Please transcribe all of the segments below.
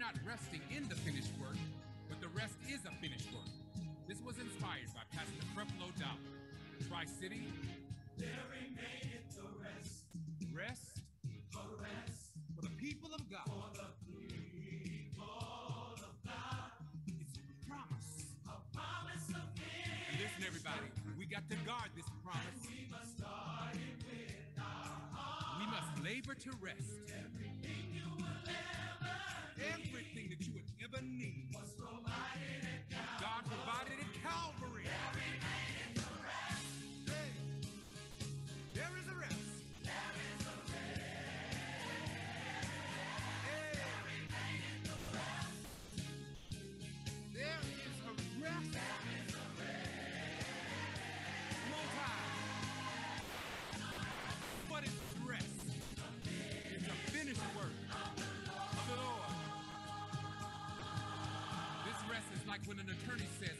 not resting in the finished work, but the rest is a finished work. This was inspired by Pastor Creflo Dollar. Tri City. There remaineth the rest. Rest. The rest. For the people of God. For the people of God. It's a promise. A promise of him. Listen, everybody, we got to guard this promise. And we must guard it with our. We must labor to rest. when an attorney says,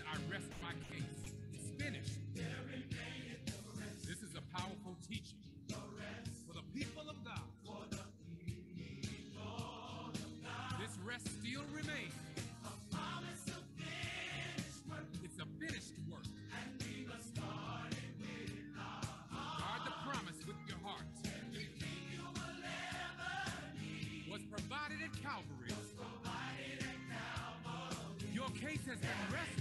has been.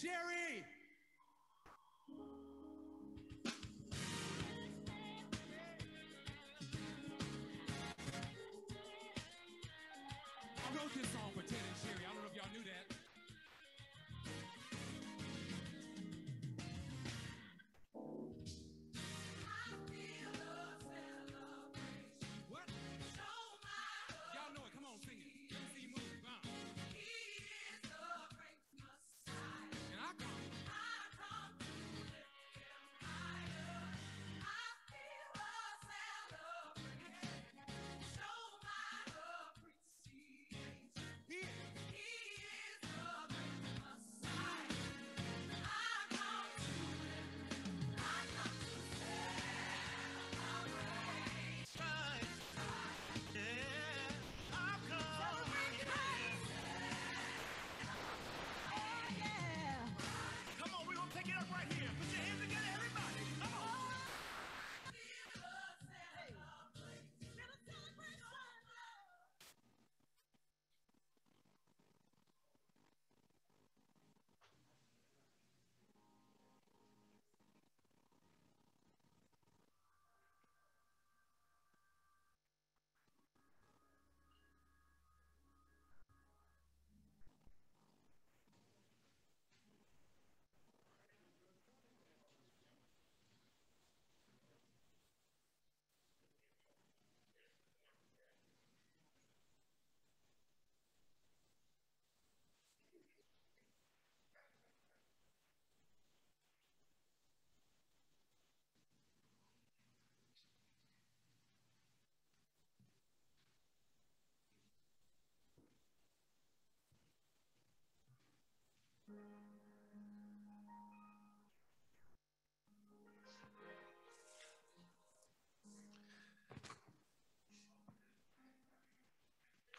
Sherry. I wrote this song for Ted and Sherry.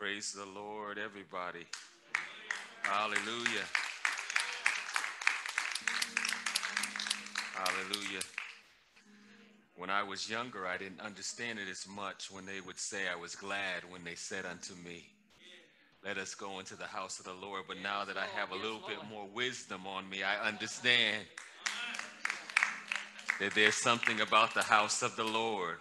Praise the Lord, everybody. Hallelujah. Hallelujah. When I was younger, I didn't understand it as much when they would say, I was glad when they said unto me, Let us go into the house of the Lord. But now that I have a little bit more wisdom on me, I understand that there's something about the house of the Lord.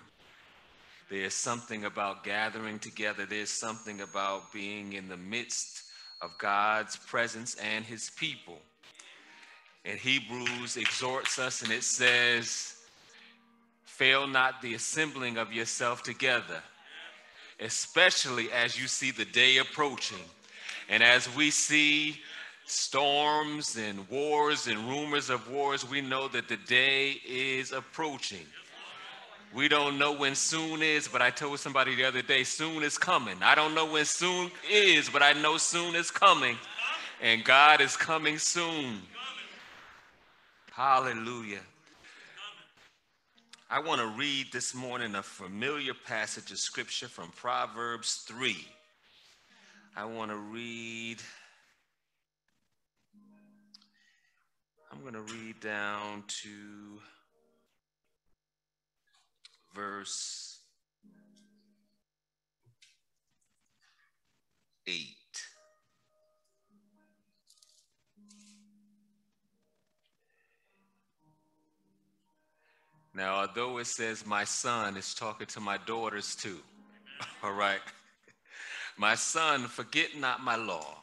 There's something about gathering together. There's something about being in the midst of God's presence and his people. And Hebrews exhorts us and it says, Fail not the assembling of yourself together, especially as you see the day approaching. And as we see storms and wars and rumors of wars, we know that the day is approaching. We don't know when soon is, but I told somebody the other day, soon is coming. I don't know when soon is, but I know soon is coming. And God is coming soon. Hallelujah. I want to read this morning a familiar passage of scripture from Proverbs 3. I want to read, I'm going to read down to verse 8. Now, although it says my son is talking to my daughters too, all right. My son, forget not my law,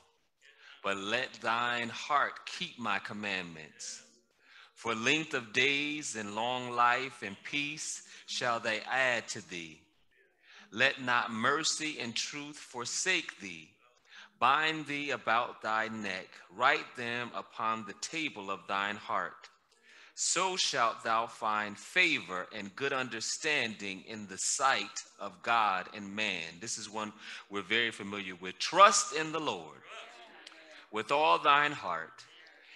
but let thine heart keep my commandments. For length of days and long life and peace shall they add to thee. Let not mercy and truth forsake thee. Bind thee about thy neck, write them upon the table of thine heart. So shalt thou find favor and good understanding in the sight of God and man. This is one we're very familiar with. Trust in the Lord with all thine heart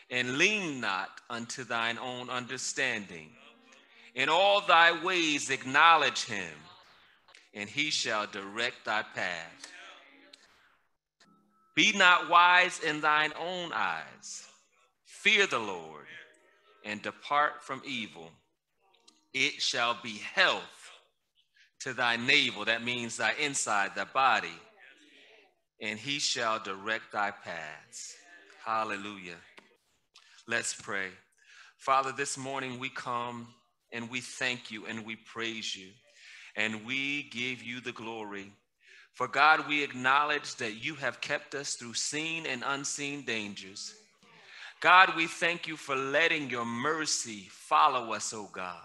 and lean not unto thine own understanding. In all thy ways acknowledge him, and he shall direct thy path. Be not wise in thine own eyes. Fear the Lord and depart from evil. It shall be health to thy navel. That means thy inside, thy body. And he shall direct thy paths. Hallelujah. Let's pray. Father, this morning we come and we thank you and we praise you and we give you the glory. For God, we acknowledge that you have kept us through seen and unseen dangers. God, we thank you for letting your mercy follow us, oh God.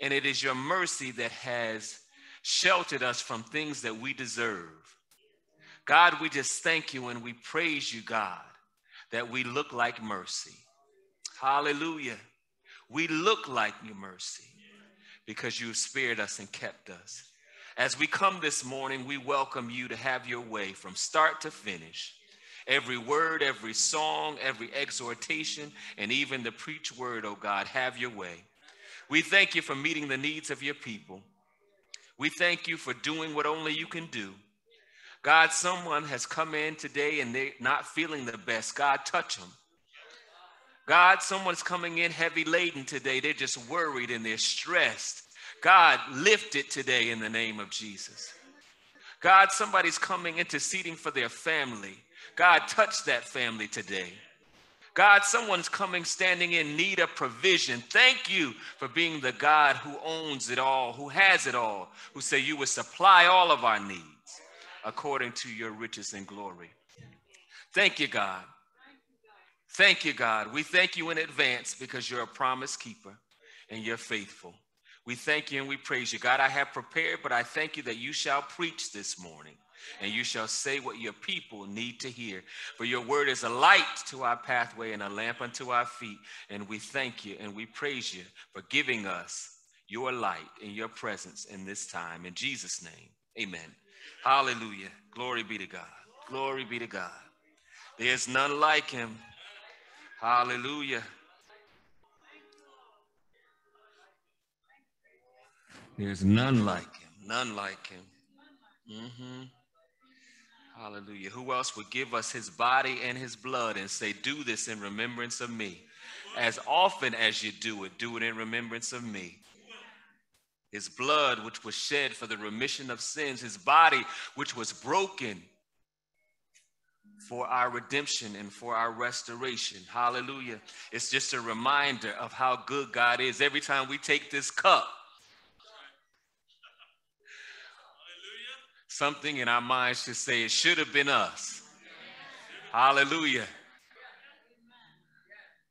And it is your mercy that has sheltered us from things that we deserve. God, we just thank you and we praise you, God, that we look like mercy. Hallelujah. We look like your mercy because you spared us and kept us. As we come this morning, we welcome you to have your way from start to finish. Every word, every song, every exhortation, and even the preach word, oh God, have your way. We thank you for meeting the needs of your people. We thank you for doing what only you can do. God, someone has come in today and they're not feeling the best. God, touch them. God, someone's coming in heavy laden today. They're just worried and they're stressed. God, lift it today in the name of Jesus. God, somebody's coming interceding for their family. God, touch that family today. God, someone's coming standing in need of provision. Thank you for being the God who owns it all, who has it all, who say you will supply all of our needs according to your riches and glory. Thank you, God. Thank you, God. We thank you in advance because you're a promise keeper and you're faithful. We thank you and we praise you. God, I have prepared, but I thank you that you shall preach this morning and you shall say what your people need to hear. For your word is a light to our pathway and a lamp unto our feet. And we thank you and we praise you for giving us your light and your presence in this time. In Jesus' name, amen. Hallelujah. Glory be to God. Glory be to God. There's none like him. Hallelujah. There's none like him. None like him. Mm-hmm. Hallelujah. Who else would give us his body and his blood and say, Do this in remembrance of me? As often as you do it, do it in remembrance of me. His blood, which was shed for the remission of sins, his body, which was broken for our redemption and for our restoration. Hallelujah. It's just a reminder of how good God is. Every time we take this cup, something in our minds should say, It should have been us. Hallelujah.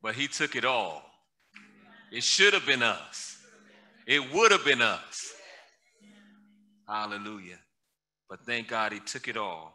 But He took it all. It should have been us. It would have been us. Hallelujah. But thank God He took it all.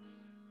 Mm-hmm.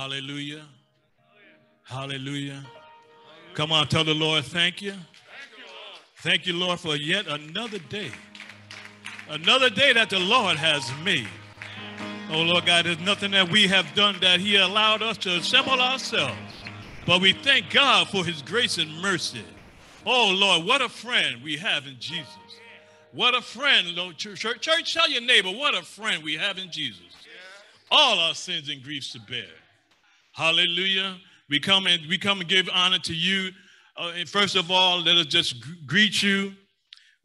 Hallelujah. Hallelujah. Come on, tell the Lord thank you. Thank you, Lord, for yet another day. Another day that the Lord has made. Oh, Lord God, there's nothing that we have done that He allowed us to assemble ourselves. But we thank God for His grace and mercy. Oh, Lord, what a friend we have in Jesus. What a friend, Lord, church, church, tell your neighbor, what a friend we have in Jesus. All our sins and griefs to bear. Hallelujah. We come and we come and give honor to you. Uh, and first of all, let us just greet you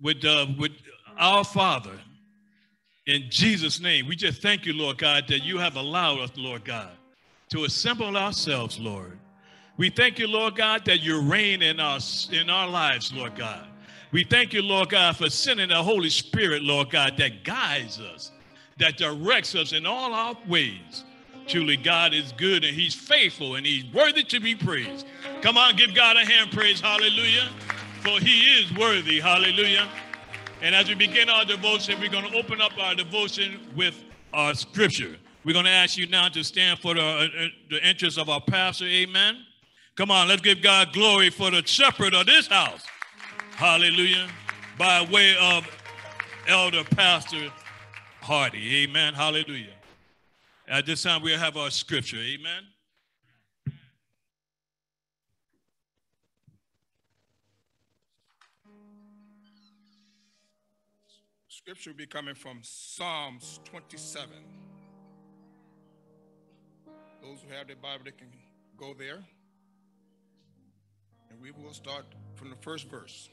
with uh, with our Father in Jesus' name. We just thank you, Lord God, that you have allowed us, Lord God, to assemble ourselves, Lord. We thank you, Lord God, that you reign in us in our lives, Lord God. We thank you, Lord God, for sending the Holy Spirit, Lord God, that guides us, that directs us in all our ways. Truly, God is good and He's faithful and He's worthy to be praised. Come on, give God a hand praise. Hallelujah. For He is worthy. Hallelujah. And as we begin our devotion, we're going to open up our devotion with our scripture. We're going to ask you now to stand for the, uh, the interest of our pastor. Amen. Come on, let's give God glory for the shepherd of this house. Hallelujah. By way of Elder Pastor Hardy. Amen. Hallelujah. At this time, we'll have our scripture. Amen. Scripture will be coming from Psalms 27. Those who have their Bible, they can go there. And we will start from the first verse.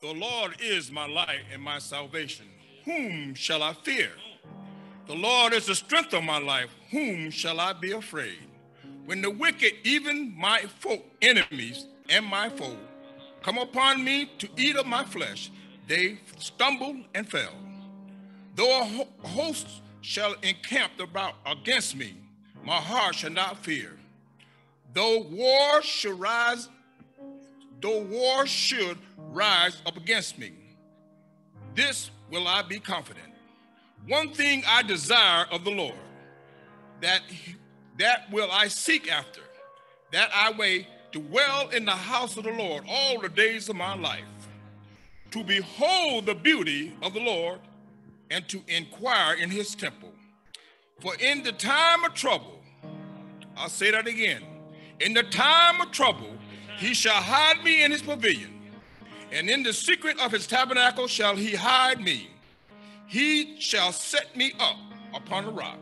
The Lord is my light and my salvation. Whom shall I fear? The Lord is the strength of my life. Whom shall I be afraid? When the wicked, even my foe, enemies and my foe, come upon me to eat of my flesh, they stumble and fell. Though a ho- host shall encamp about against me, my heart shall not fear. Though war should rise, though war should rise up against me, this will I be confident. One thing I desire of the Lord, that that will I seek after, that I may dwell in the house of the Lord all the days of my life, to behold the beauty of the Lord and to inquire in his temple. For in the time of trouble, I'll say that again. In the time of trouble, he shall hide me in his pavilion, and in the secret of his tabernacle shall he hide me. He shall set me up upon a rock.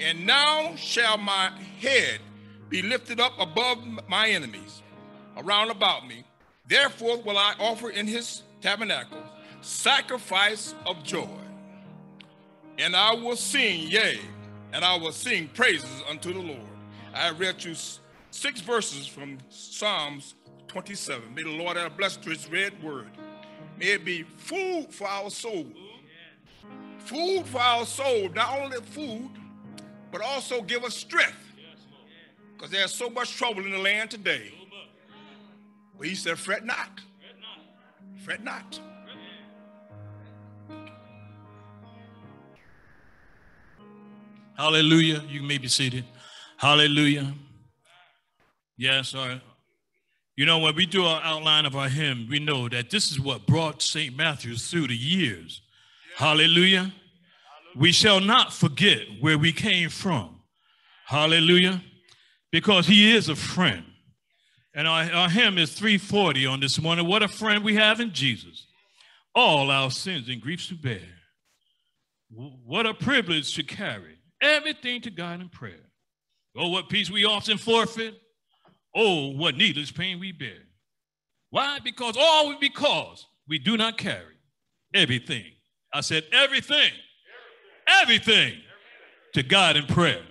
And now shall my head be lifted up above my enemies around about me. Therefore will I offer in his tabernacle sacrifice of joy. And I will sing, yea, and I will sing praises unto the Lord. I read you six verses from Psalms 27. May the Lord have blessed his read word. May it be food for our soul. Food for our soul, not only food, but also give us strength. Because there's so much trouble in the land today. But he said, fret not. Fret not. Hallelujah. You may be seated. Hallelujah. Yes, sir. You know, when we do our outline of our hymn, we know that this is what brought St. Matthew's through the years. Hallelujah. We shall not forget where we came from. Hallelujah. Because he is a friend. And our, our hymn is 340 on this morning. What a friend we have in Jesus. All our sins and griefs to bear. What a privilege to carry everything to God in prayer. Oh, what peace we often forfeit. Oh, what needless pain we bear. Why? Because all because we do not carry everything. I said everything, everything to God in prayer.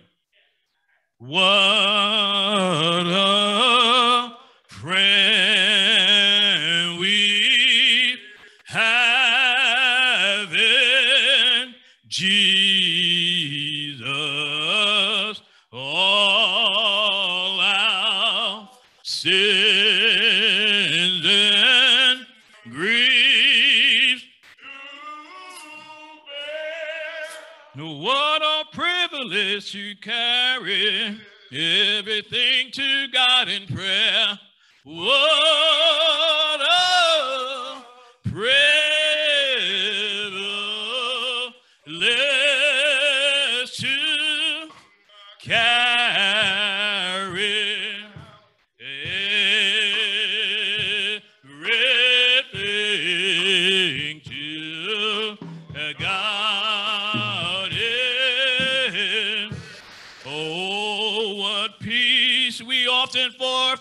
What a friend carry everything to God in prayer. What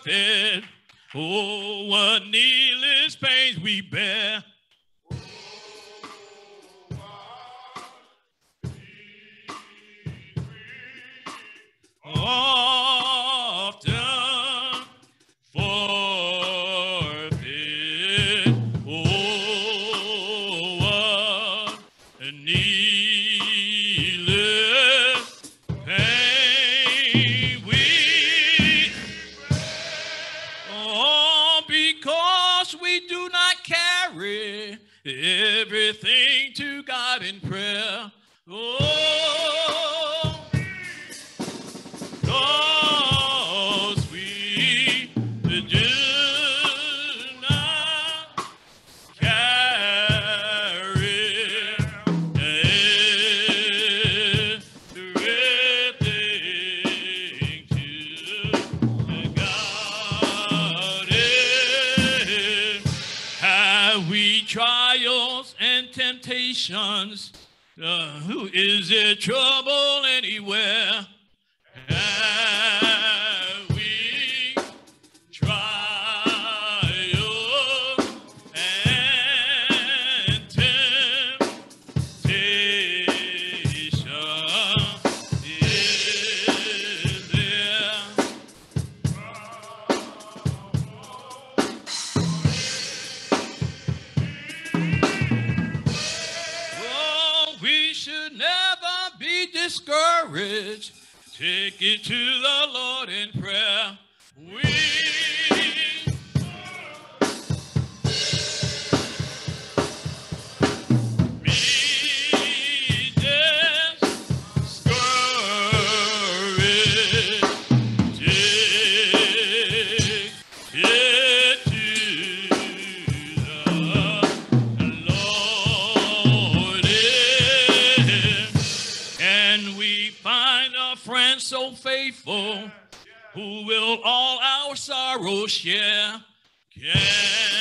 Oh, what needless pains we bear. Often Uh, who is there trouble anywhere? Discouraged, take it to the Lord share. Can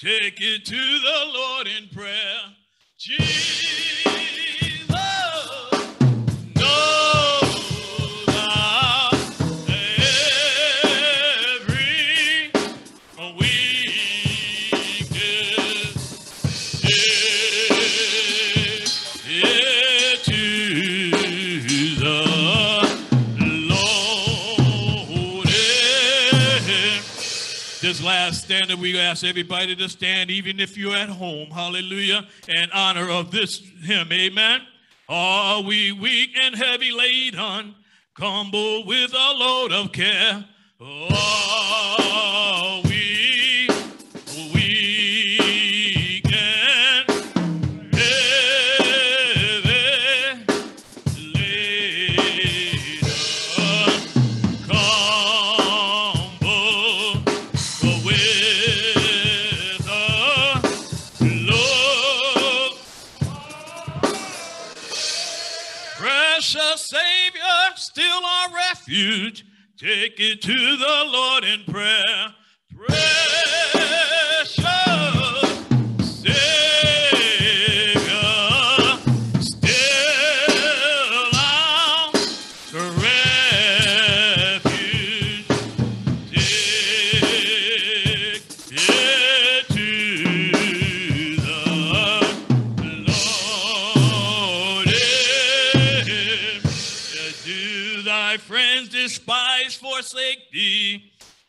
Take it to the Lord in prayer. Ask everybody to stand, even if you're at home, hallelujah, in honor of this hymn, amen. Are we weak and heavy laden, cumbered with a load of care? Are Take it to the Lord in prayer.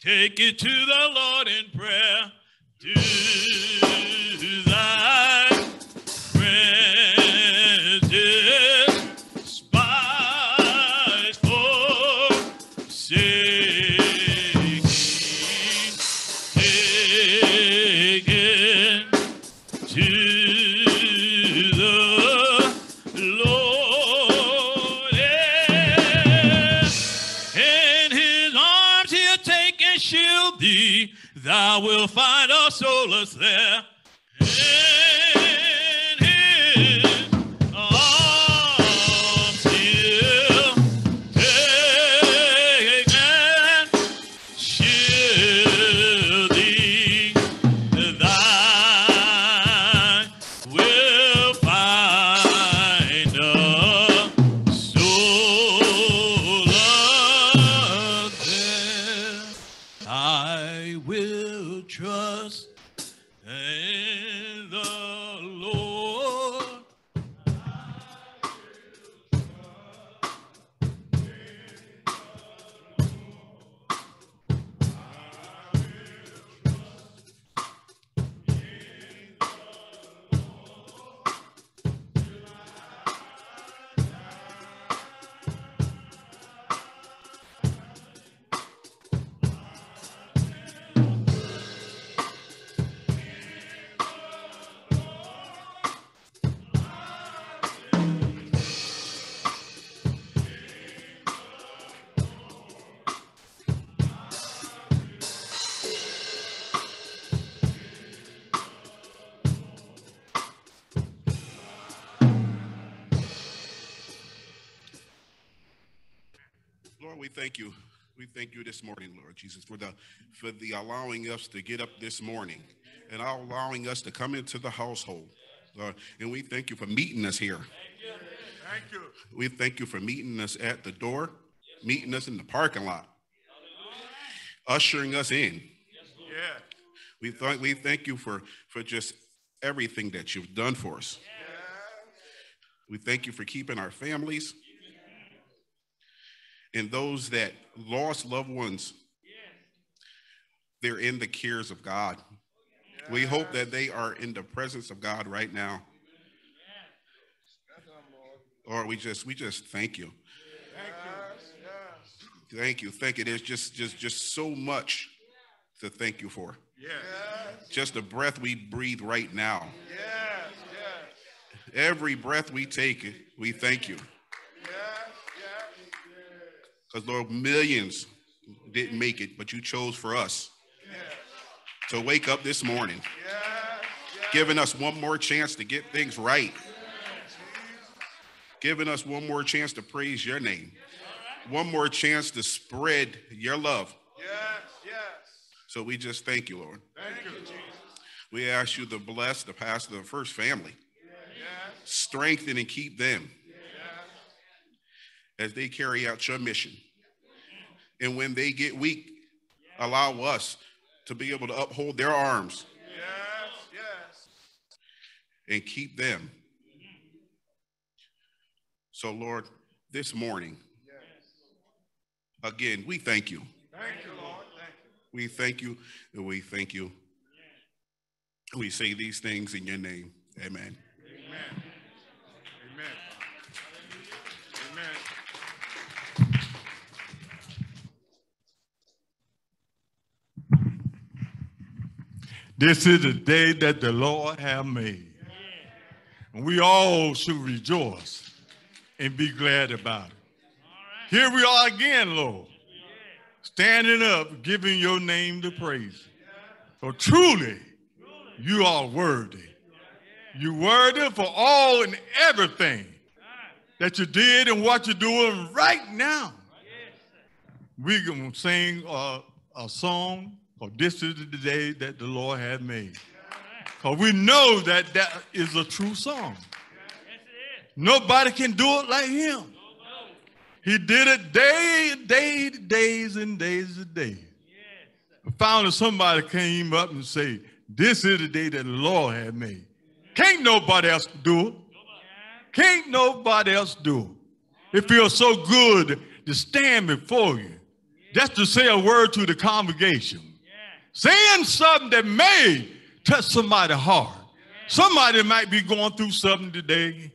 Take it to the Lord in prayer. Do Thou will find a solace there. This morning, Lord Jesus, for the for the allowing us to get up this morning and allowing us to come into the household. Lord, and we thank you for meeting us here. Thank you. We thank you for meeting us at the door. meeting us in the parking lot, ushering us in. Yeah. We thank we thank you for for just everything that you've done for us. We thank you for keeping our families and those that lost loved ones. They're in the cares of God. We hope that they are in the presence of God right now. Or we just we just thank you. Thank you. Thank you. There's just just just so much to thank you for. Just the breath we breathe right now. Yes. Yes. Every breath we take, we thank you. Yes. Yes. Because Lord, millions didn't make it, but you chose for us to wake up this morning, giving us one more chance to get things right, giving us one more chance to praise your name, one more chance to spread your love. Yes. Yes. So we just thank you, Lord. Thank you, Jesus. We ask you to bless the pastor of the first family, strengthen and keep them as they carry out your mission. And when they get weak, allow us to be able to uphold their arms Yes. Yes. and keep them. So, Lord, this morning, again, we thank you. Thank you, Lord. Thank you. We thank you and we thank you. We say these things in your name. Amen. Amen. Amen. This is the day that the Lord have made. And we all should rejoice and be glad about it. Here we are again, Lord, standing up, giving your name the praise. For truly, you are worthy. You worthy for all and everything that you did and what you're doing right now. We're going to sing a song, for this is the day that the Lord has made. Because we know that that is a true song. Nobody can do it like him. He did it day, day, days and days and days. Finally, somebody came up and say, this is the day that the Lord had made. Can't nobody else do it. Can't nobody else do it. It feels so good to stand before you, just to say a word to the congregation, saying something that may touch somebody's heart. Somebody might be going through something today.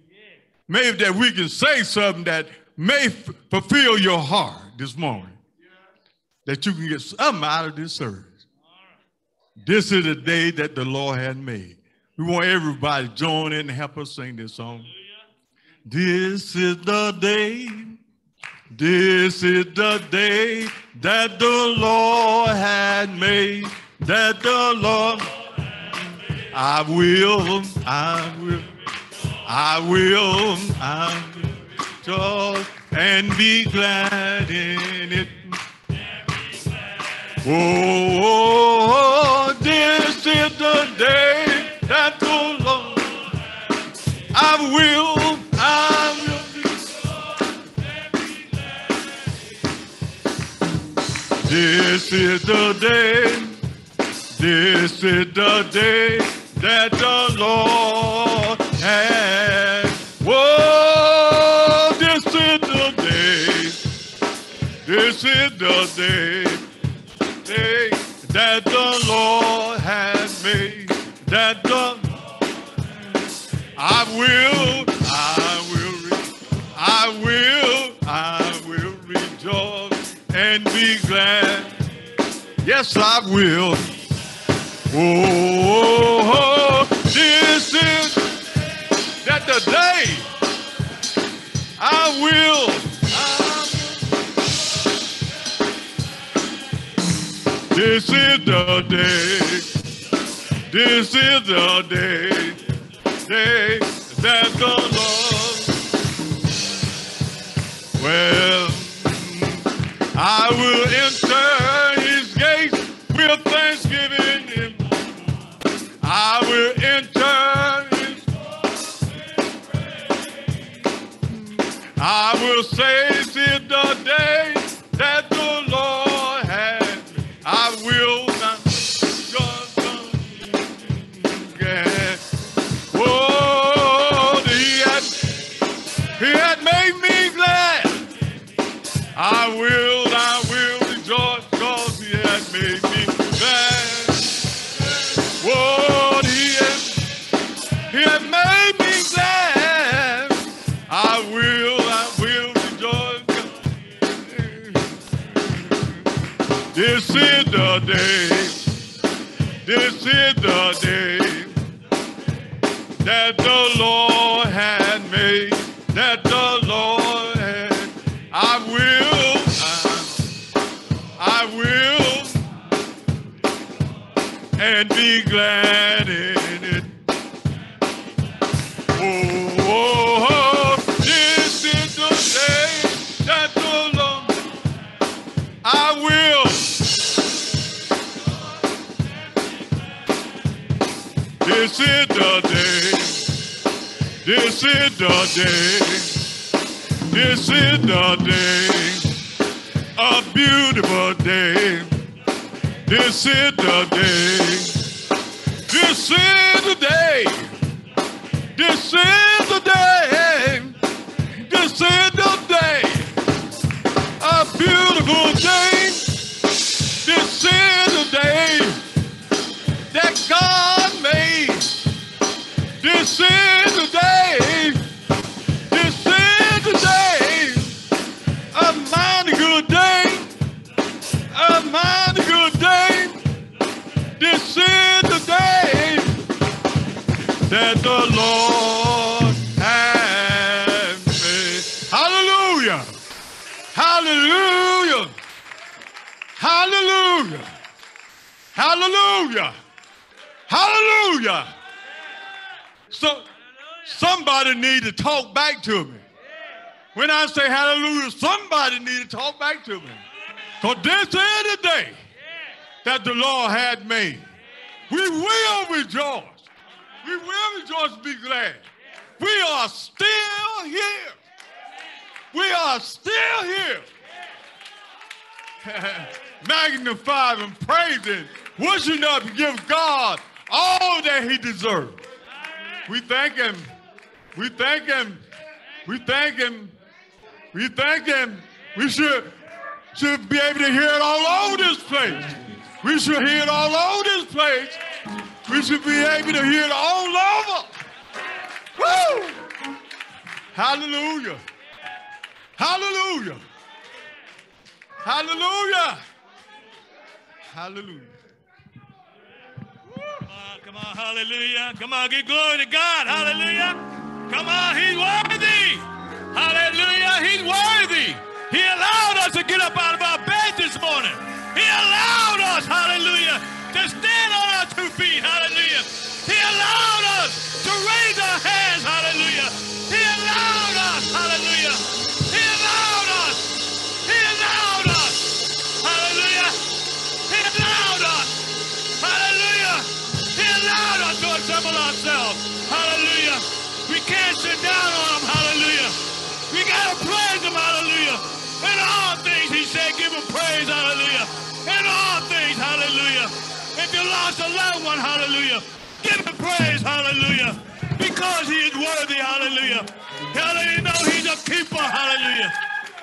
Maybe that we can say something that may f- fulfill your heart this morning, that you can get something out of this service. This is the day that the Lord has made. We want everybody to join in and help us sing this song. This is the day, this is the day that the Lord had made, that the Lord, I will, I will, I will, I will rejoice and be glad in it. Oh, oh, oh, this is the day that the Lord, I will, This is the day, this is the day that the Lord has. Whoa, this is the day, this is the day, day that the Lord has made, that the I will, I will, I will, be glad. Yes, I will. Oh, this is that the day I will. This is the day. This is the day, day that the Lord. Well, I will enter His gates with thanksgiving. I will enter His. courts and praise. I will say, this the day the day. This is the day that the Lord had made. That the Lord had. I will. I, I will. And be glad This is the day. This is the day. This is the day. A beautiful day. This is the day. This is the day. This is the day. This is the day. A beautiful day. This is the day that God. This is the day. This is the day. A mighty good day. A mighty good day. This is the day that the Lord has made. Hallelujah. Hallelujah. Hallelujah. Hallelujah. Hallelujah. So somebody need to talk back to me. When I say hallelujah, somebody need to talk back to me. Because this is the day that the Lord had made. We will rejoice. We will rejoice and be glad. We are still here. We are still here. Magnify and praise Him. Worship up and give God all that He deserves. We thank Him. We thank Him. We thank Him. We thank Him. We should, should be able to hear it all over this place. We should hear it all over this place. We should be able to hear it all over. Woo! Hallelujah. Hallelujah. Hallelujah. Hallelujah. Come on, hallelujah. Come on, give glory to God. Hallelujah. Come on, he's worthy. Hallelujah, he's worthy. He allowed us to get up out of our bed this morning. He allowed us, hallelujah, to stand on our two feet. Praise. Hallelujah. In all things. Hallelujah. If you lost a loved one, hallelujah, give him praise. Hallelujah. Because he is worthy. Hallelujah. Hallelujah. know he's a keeper. Hallelujah.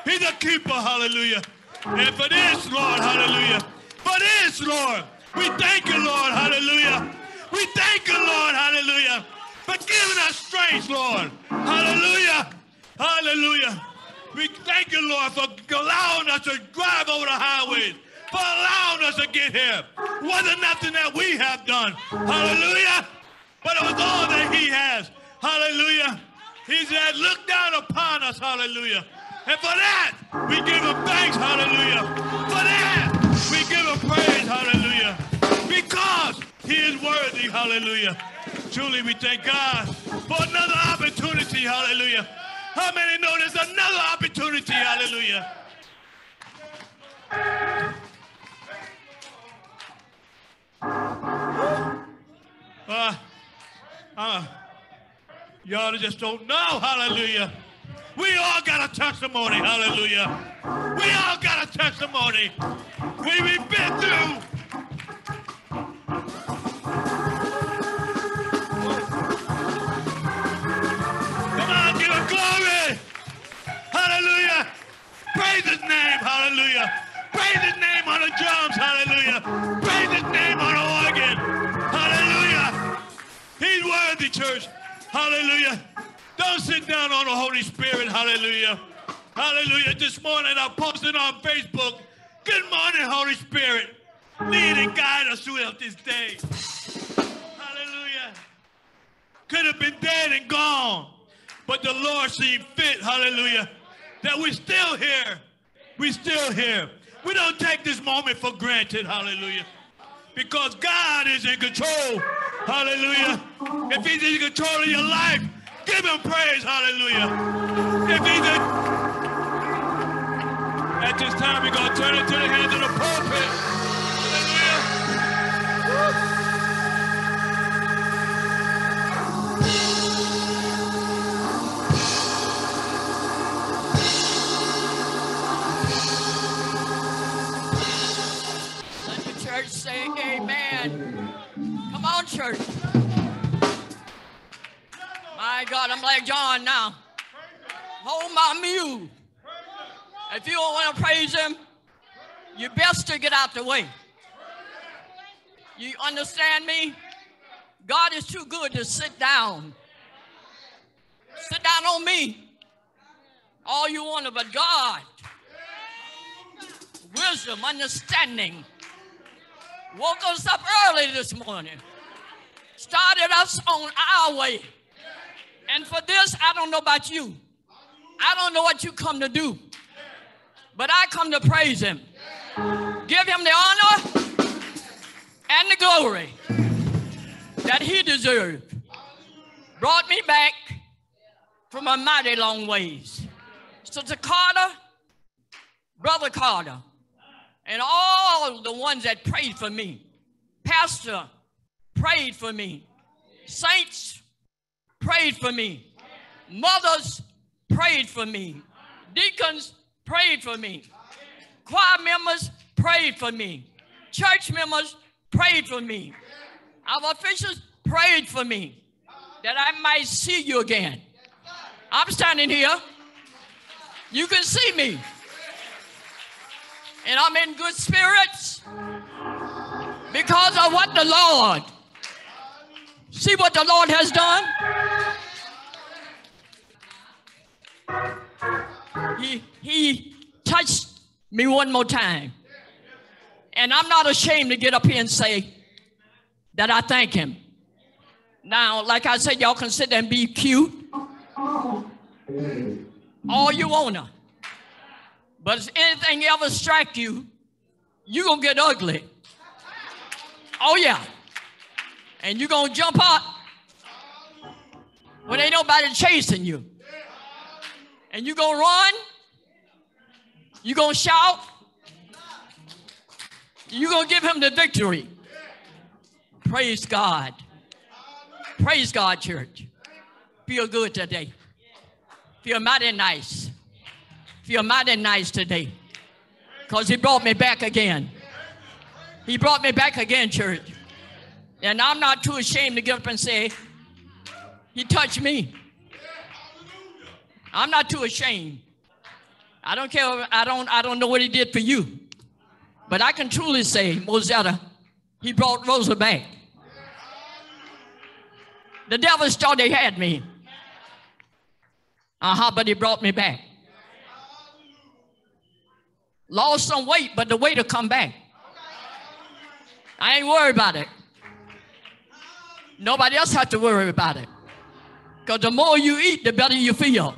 He's a keeper. Hallelujah. And for this, Lord, hallelujah. For this, Lord, we thank you, Lord, hallelujah. We thank you, Lord, hallelujah, for giving us strength, Lord. Hallelujah. Hallelujah. We thank you, Lord, for allowing us to drive over the highways, for allowing us to get here. Wasn't nothing that we have done. Hallelujah. But it was all that he has. Hallelujah. He said, look down upon us. Hallelujah. And for that, we give him thanks. Hallelujah. For that, we give him praise. Hallelujah. Because he is worthy. Hallelujah. Truly, we thank God for another opportunity. Hallelujah. How many know there's another opportunity? Hallelujah. Uh, uh, y'all just don't know. Hallelujah. We all got a testimony. Hallelujah. We all got a testimony. We, we've been through. Praise his name. Hallelujah. Praise his name on the drums. Hallelujah. Praise his name on the organ. Hallelujah. He's worthy, church. Hallelujah. Don't sit down on the Holy Spirit. Hallelujah. Hallelujah. This morning I posted on Facebook, Good morning, Holy Spirit. Lead and guide us throughout this day. Hallelujah. Could have been dead and gone, but the Lord seemed fit, hallelujah, that we're still here. We're still here. We don't take this moment for granted, hallelujah, because God is in control, hallelujah. If He's in control of your life, give Him praise, hallelujah. If He's in at this time, we're going to turn it to the hands of the pulpit. Hallelujah. Let amen. Come on, church. My God, I'm like John now. Hold my mule. If you don't want to praise him, you best to get out the way. You understand me? God is too good to sit down. Sit down on me. All you want, but God. Wisdom, understanding. Woke us up early this morning. Started us on our way. And for this, I don't know about you. I don't know what you come to do. But I come to praise him. Give him the honor and the glory that he deserved. Brought me back from a mighty long ways. Sister Carter, Brother Carter, and all the ones that prayed for me. Pastor prayed for me. Saints prayed for me. Mothers prayed for me. Deacons prayed for me. Choir members prayed for me. Church members prayed for me. Our officials prayed for me that I might see you again. I'm standing here. You can see me. And I'm in good spirits because of what the Lord. See what the Lord has done? He, he touched me one more time. And I'm not ashamed to get up here and say that I thank him. Now, like I said, y'all can sit there and be cute all you wanna. But if anything ever strike you, you gonna get ugly. Oh yeah. And you gonna jump up when ain't nobody chasing you. And you gonna run. You gonna shout. You gonna give him the victory. Praise God. Praise God, church. Feel good today. Feel mighty nice. Feel mighty nice today. Because he brought me back again. He brought me back again, church. And I'm not too ashamed to get up and say, He touched me. I'm not too ashamed. I don't care. I don't. I don't know what he did for you, but I can truly say, Mosetta, he brought Rosa back. The devil thought he had me. Uh huh. But he brought me back. Lost some weight, but the weight will come back. I ain't worried about it. Nobody else has to worry about it. Because the more you eat, the better you feel.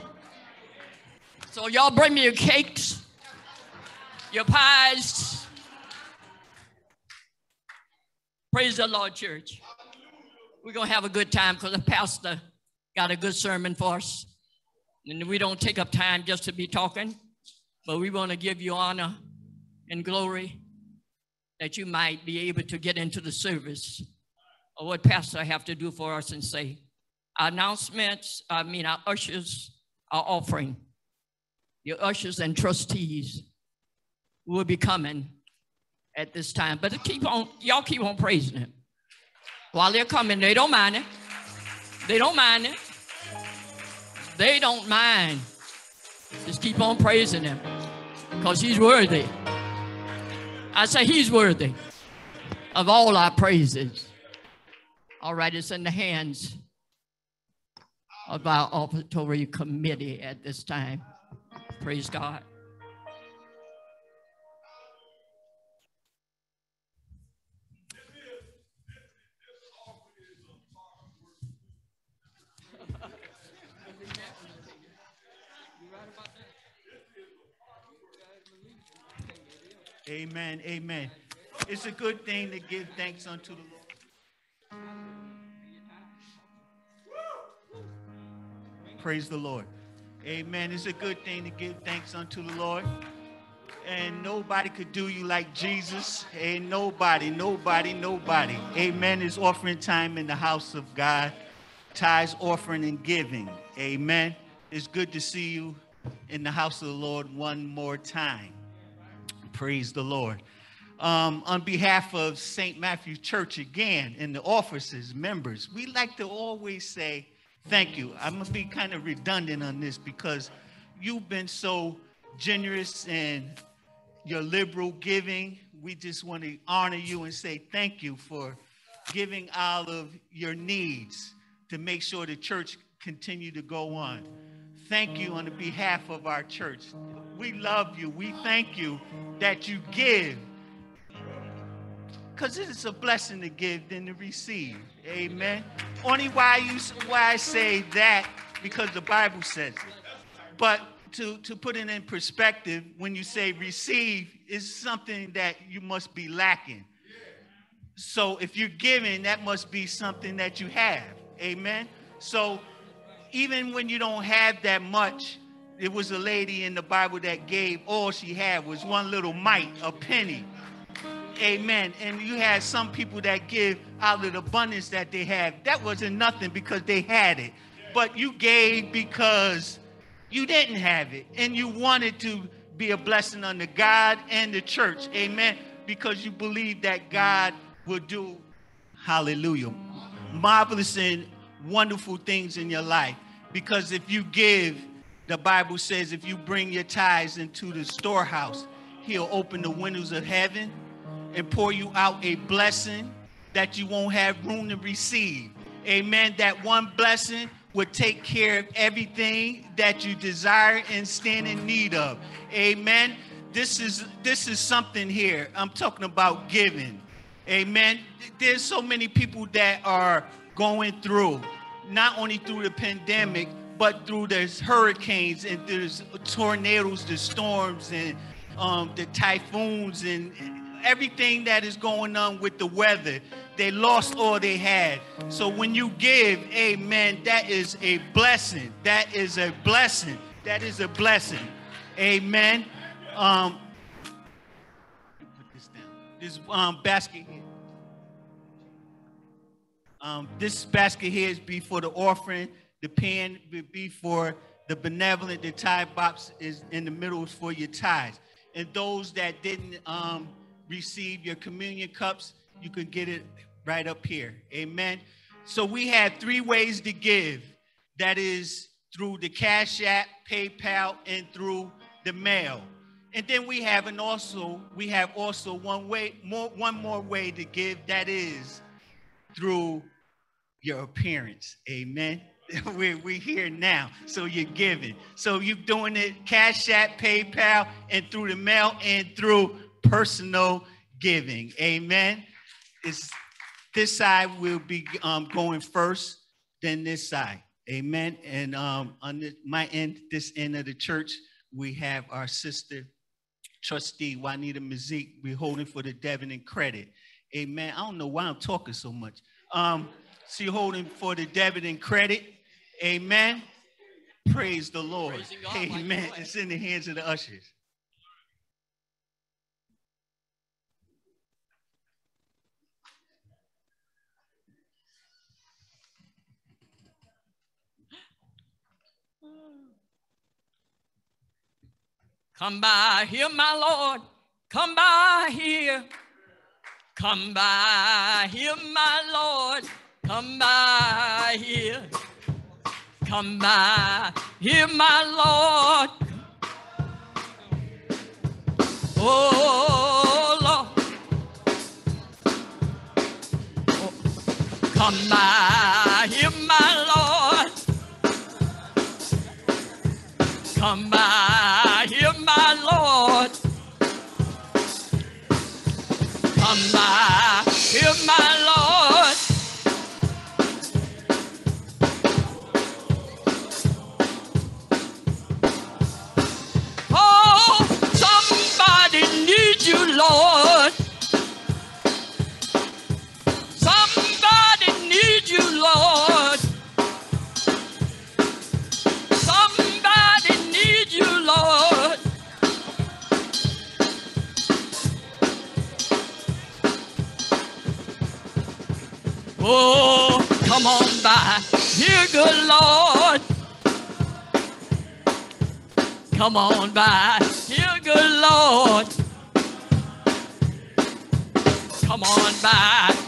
So y'all bring me your cakes, your pies. Praise the Lord, church. We're going to have a good time because the pastor got a good sermon for us. And we don't take up time just to be talking, but we want to give you honor and glory that you might be able to get into the service of what pastor have to do for us and say. Our announcements, I mean our ushers are offering. Your ushers and trustees will be coming at this time. But keep on, y'all keep on praising him. While they're coming, they don't mind it. They don't mind it. They don't mind. Just keep on praising him. Because he's worthy. I say he's worthy of all our praises. All right, it's in the hands of our offertory committee at this time. Praise God. Amen. Amen. It's a good thing to give thanks unto the Lord. Praise the Lord. Amen. It's a good thing to give thanks unto the Lord. And nobody could do you like Jesus. Ain't nobody, nobody, nobody. Amen. It's offering time in the house of God. Tithes, offering, and giving. Amen. It's good to see you in the house of the Lord one more time. Praise the Lord. Um, on behalf of St. Matthew Church again and the officers, members, we like to always say thank you. I'm going to be kind of redundant on this because you've been so generous and your liberal giving. We just want to honor you and say thank you for giving all of your needs to make sure the church continue to go on. Thank you on the behalf of our church. We love you. We thank you that you give. Because it is a blessing to give than to receive. Amen. Only why you why I say that, because the Bible says it. But to, to put it in perspective, when you say receive, is something that you must be lacking. So if you're giving, that must be something that you have. Amen. So even when you don't have that much, it was a lady in the Bible that gave all she had was one little mite, a penny. Amen. And you had some people that give out of the abundance that they have. That wasn't nothing because they had it. But you gave because you didn't have it. And you wanted to be a blessing unto God and the church. Amen. Because you believe that God will do, hallelujah, marvelous and wonderful things in your life. Because if you give, the Bible says if you bring your tithes into the storehouse, he'll open the windows of heaven and pour you out a blessing that you won't have room to receive. Amen. That one blessing would take care of everything that you desire and stand in need of. Amen. This is this is something here. I'm talking about giving. Amen. There's so many people that are going through, not only through the pandemic, but through there's hurricanes and there's tornadoes, the storms and um, the typhoons and everything that is going on with the weather. They lost all they had. So when you give, amen, that is a blessing. That is a blessing. That is a blessing. Amen. Um, put this down. This um, basket here. Um, this basket here is be for the offering. The pen will be for the benevolent. The tithe box is in the middle for your tithes. And those that didn't um, receive your communion cups, you could get it right up here. Amen. So we have three ways to give. That is through the Cash App, PayPal, and through the mail. And then we have and also we have also one way more one more way to give that is through your appearance. Amen. we're, we're here now. So you're giving. So you're doing it Cash App, PayPal, and through the mail and through personal giving. Amen. It's, this side will be um, going first, then this side. Amen. And um, on the, my end, this end of the church, we have our sister, trustee Juanita Mazik. We're holding for the debit and credit. Amen. I don't know why I'm talking so much. Um, she holding for the debit and credit. Amen. Praise the Lord. God, Amen. It's in the hands of the ushers. Come by here, my Lord. Come by here. Come by here, my Lord. Come by here. Come by here, my Lord. Oh, Lord. Oh, come by here, my Lord. Come by by here, good Lord. Come on by here, good Lord. Come on by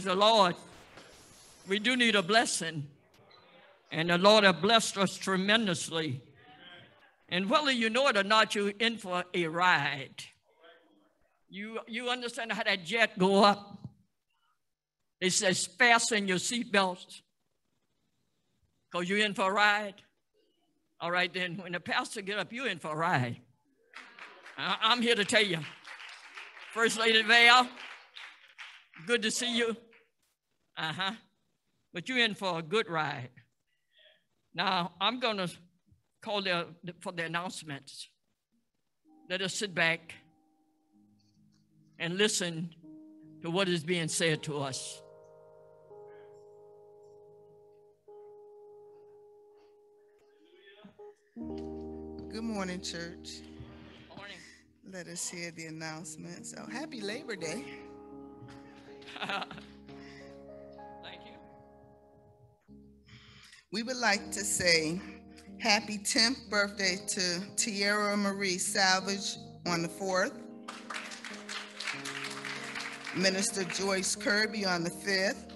Praise the Lord. We do need a blessing. And the Lord has blessed us tremendously. And whether you know it or not, you're in for a ride. You, you understand how that jet go up? It says fasten your seatbelts because you're in for a ride. All right, then when the pastor get up, you're in for a ride. I- I'm here to tell you. First Lady Val, good to see you. Uh-huh. But you're in for a good ride. Now, I'm going to call the, for the announcements. Let us sit back and listen to what is being said to us. Good morning, church. Morning. let us hear the announcement. So happy Labor Day. We would like to say happy 10th birthday to Tierra Marie Salvage on the 4th. Minister Joyce Kirby on the 5th.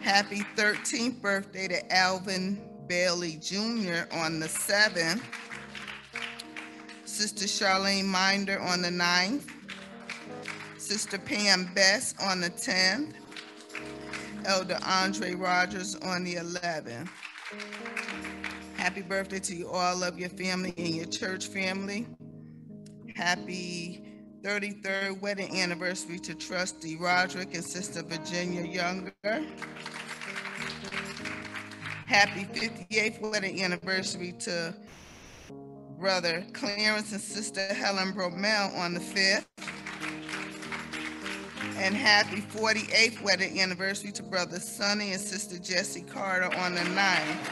Happy 13th birthday to Alvin Bailey Jr. on the 7th. Sister Charlene Minder on the 9th. Sister Pam Best on the 10th. Elder Andre Rogers on the 11th. Happy birthday to you all. Love your family and your church family. Happy 33rd wedding anniversary to Trustee Roderick and Sister Virginia Younger. Happy 58th wedding anniversary to Brother Clarence and Sister Helen Bromell on the 5th. And happy 48th wedding anniversary to Brother Sonny and Sister Jessie Carter on the 9th.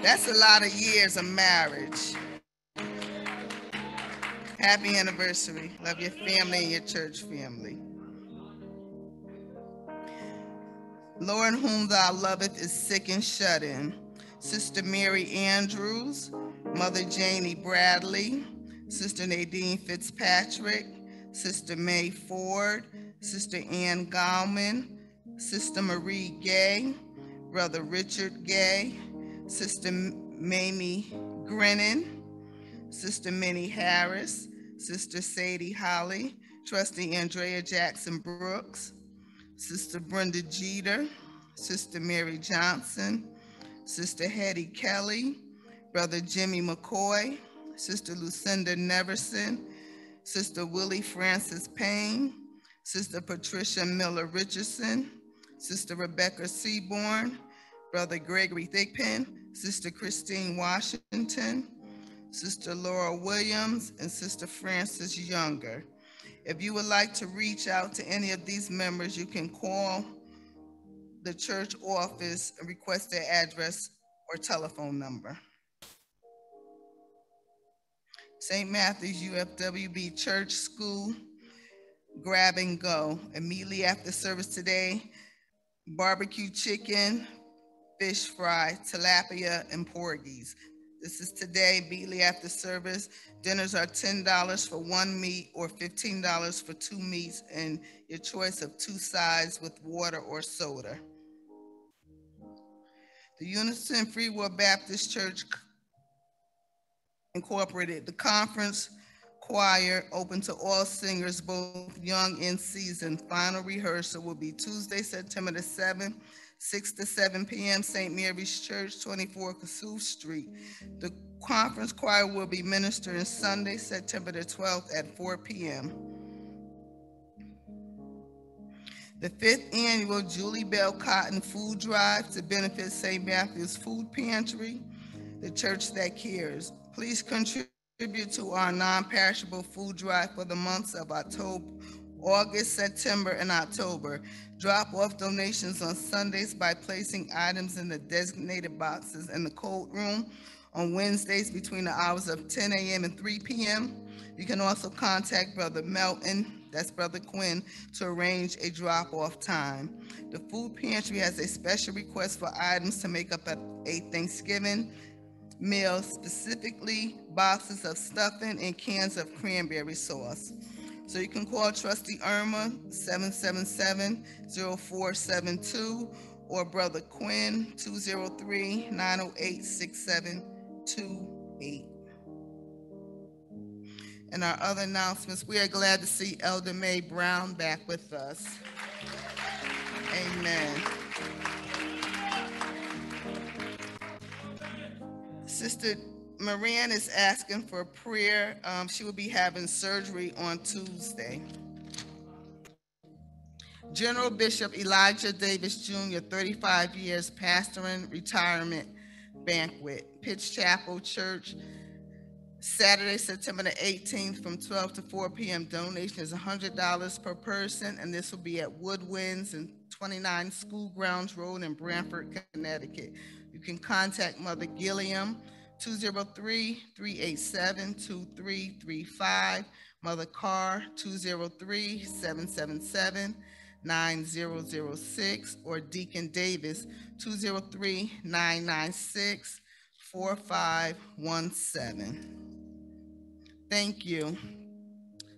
That's a lot of years of marriage. Happy anniversary. Love your family and your church family. Lord, whom thou loveth is sick and shut in. Sister Mary Andrews, Mother Janie Bradley, Sister Nadine Fitzpatrick, Sister May Ford, Sister Ann Gallman, Sister Marie Gay, Brother Richard Gay, Sister Mamie Grennan, Sister Minnie Harris, Sister Sadie Holly, Trustee Andrea Jackson Brooks, Sister Brenda Jeter, Sister Mary Johnson, Sister Hetty Kelly, Brother Jimmy McCoy, Sister Lucinda Neverson, Sister Willie Francis Payne, Sister Patricia Miller Richardson, Sister Rebecca Seaborn, Brother Gregory Thigpen, Sister Christine Washington, Sister Laura Williams, and Sister Frances Younger. If you would like to reach out to any of these members, you can call the church office and request their address or telephone number. St. Matthew's UFWB Church School, grab and go. Immediately after service today, barbecue chicken, fish fry, tilapia, and porgies. This is today, immediately after service. Dinners are $10 for one meat or $15 for two meats and your choice of two sides with water or soda. The United Free Will Baptist Church Incorporated, the conference choir open to all singers, both young and seasoned. Final rehearsal will be Tuesday, September the 7th 6 to 7 p.m., St. Mary's Church, 24 Kossuth Street. The conference choir will be ministering Sunday, September the 12th at 4 p.m. The fifth annual Julie Bell Cotton Food Drive to benefit St. Matthew's Food Pantry, the church that cares. Please contribute to our non-perishable food drive for the months of October, August, September, and October. Drop off donations on Sundays by placing items in the designated boxes in the cold room on Wednesdays between the hours of 10 a.m. and 3 p.m. You can also contact Brother Melton, that's Brother Quinn, to arrange a drop off time. The food pantry has a special request for items to make up a, a Thanksgiving meal, specifically boxes of stuffing and cans of cranberry sauce. So you can call Trustee Irma 777-0472 or Brother Quinn 203-908-6728. And our other announcements, we are glad to see Elder Mae Brown back with us. Amen. Sister Marianne is asking for prayer. Um, she will be having surgery on Tuesday. General Bishop Elijah Davis Jr., 35 years, pastoring retirement banquet, Pitts Chapel Church, Saturday, September the 18th from 12 to 4 p.m. Donation is $100 per person, and this will be at Woodwinds and 29 School Grounds Road in Branford, Connecticut. You can contact Mother Gilliam 203-387-2335. Mother Carr, 203-777-9006, or Deacon Davis, 203-996-4517. Thank you.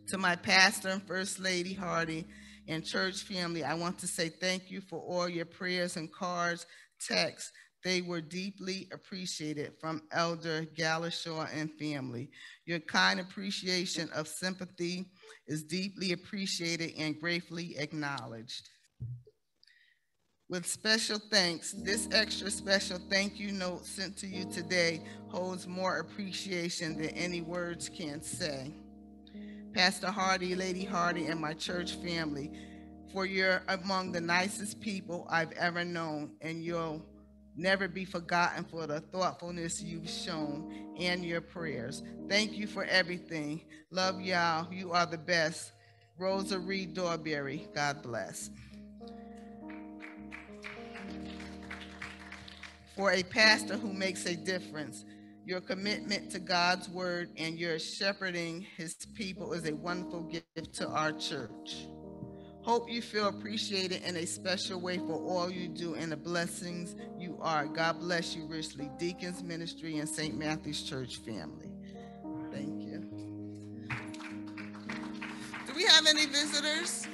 To my pastor and First Lady Hardy and church family, I want to say thank you for all your prayers and cards, texts. They were deeply appreciated from Elder Galashaw and family. Your kind appreciation of sympathy is deeply appreciated and gratefully acknowledged. With special thanks, this extra special thank you note sent to you today holds more appreciation than any words can say. Pastor Hardy, Lady Hardy, and my church family, for you're among the nicest people I've ever known, and you'll never be forgotten for the thoughtfulness you've shown and your prayers. Thank you for everything. Love y'all. You are the best. Rosa Reed Dorberry. God bless. For a pastor who makes a difference, your commitment to God's word and your shepherding his people is a wonderful gift to our church. Hope you feel appreciated in a special way for all you do and the blessings you are. God bless you richly. Deacons Ministry and St. Matthew's Church family. Thank you. Do we have any visitors?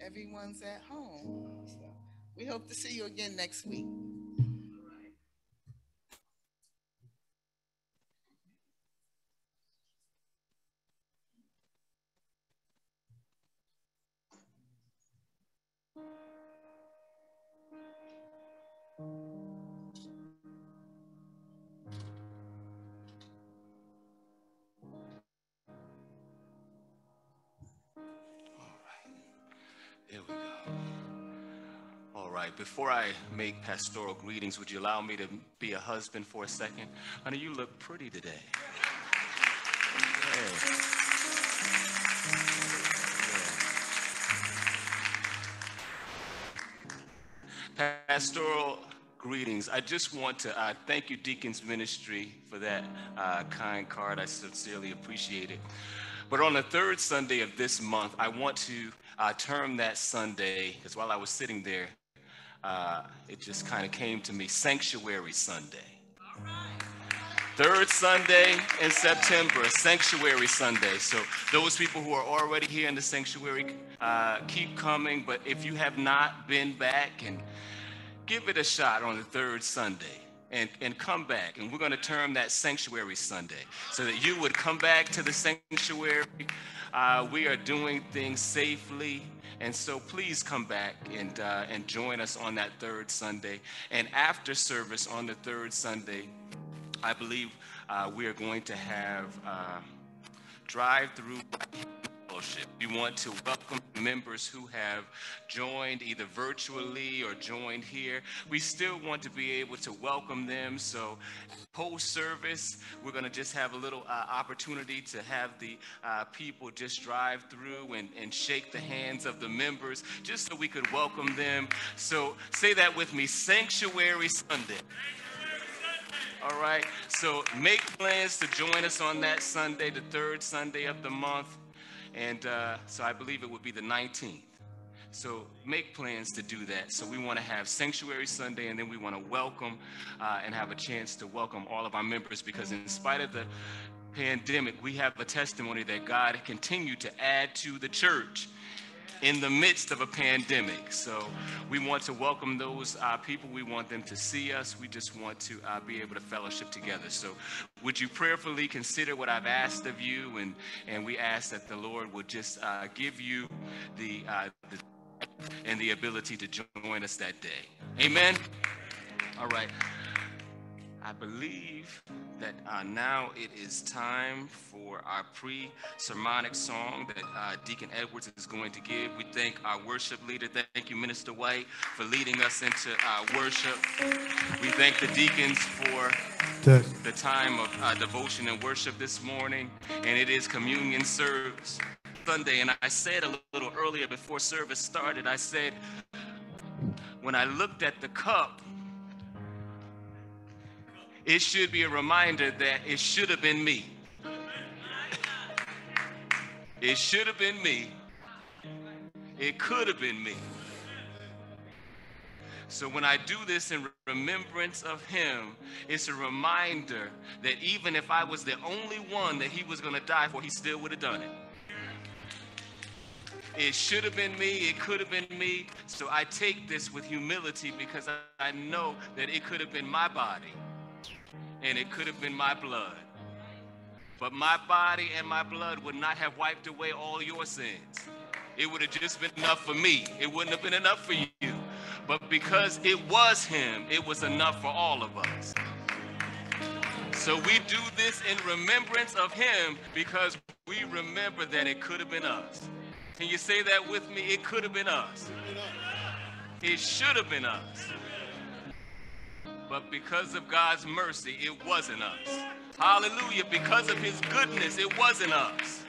Everyone's at home. So we hope to see you again next week. Right, before I make pastoral greetings, would you allow me to be a husband for a second? Honey, you look pretty today. Yeah. Pastoral greetings. I just want to uh, thank you, Deacons Ministry, for that uh, kind card. I sincerely appreciate it. But on the third Sunday of this month, I want to uh, term that Sunday, because while I was sitting there, uh, it just kind of came to me Sanctuary Sunday. Third Sunday in September, Sanctuary Sunday. So, those people who are already here in the sanctuary, uh, keep coming. But if you have not been back, and give it a shot on the third Sunday and, and come back. And we're going to term that Sanctuary Sunday so that you would come back to the sanctuary. Uh, we are doing things safely. And so please come back and, uh, and join us on that third Sunday. And after service on the third Sunday, I believe uh, we are going to have uh, drive-through fellowship. We want to welcome members who have joined either virtually or joined here. We still want to be able to welcome them. So post service, we're going to just have a little uh, opportunity to have the uh, people just drive through and, and shake the hands of the members just so we could welcome them. So say that with me Sanctuary Sunday. All right. So make plans to join us on that Sunday, the third Sunday of the month. And uh, so I believe it would be the 19th. So make plans to do that. So we want to have Sanctuary Sunday, and then we want to welcome uh, and have a chance to welcome all of our members because, in spite of the pandemic, we have a testimony that God continued to add to the church in the midst of a pandemic. So we want to welcome those uh, people. We want them to see us. We just want to uh, be able to fellowship together. So would you prayerfully consider what I've asked of you? And, and we ask that the Lord will just uh, give you the, uh, the and the ability to join us that day. Amen. All right. I believe that uh, now it is time for our pre sermonic song that uh, Deacon Edwards is going to give. We thank our worship leader. Thank you, Minister White, for leading us into uh, worship. We thank the deacons for the time of uh, devotion and worship this morning, and it is communion service. Sunday, and I said a little earlier before service started, I said, when I looked at the cup, it should be a reminder that it should have been me. It should have been me. It could have been me. So when I do this in remembrance of him, it's a reminder that even if I was the only one that he was going to die for, he still would have done it. It should have been me, it could have been me. So I take this with humility because I know that it could have been my body and it could have been my blood. But my body and my blood would not have wiped away all your sins. It would have just been enough for me. It wouldn't have been enough for you. But because it was him, it was enough for all of us. So we do this in remembrance of him because we remember that it could have been us. Can you say that with me? It could have been us. It should have been us. But because of God's mercy, it wasn't us. Hallelujah. Because of his goodness, it wasn't us.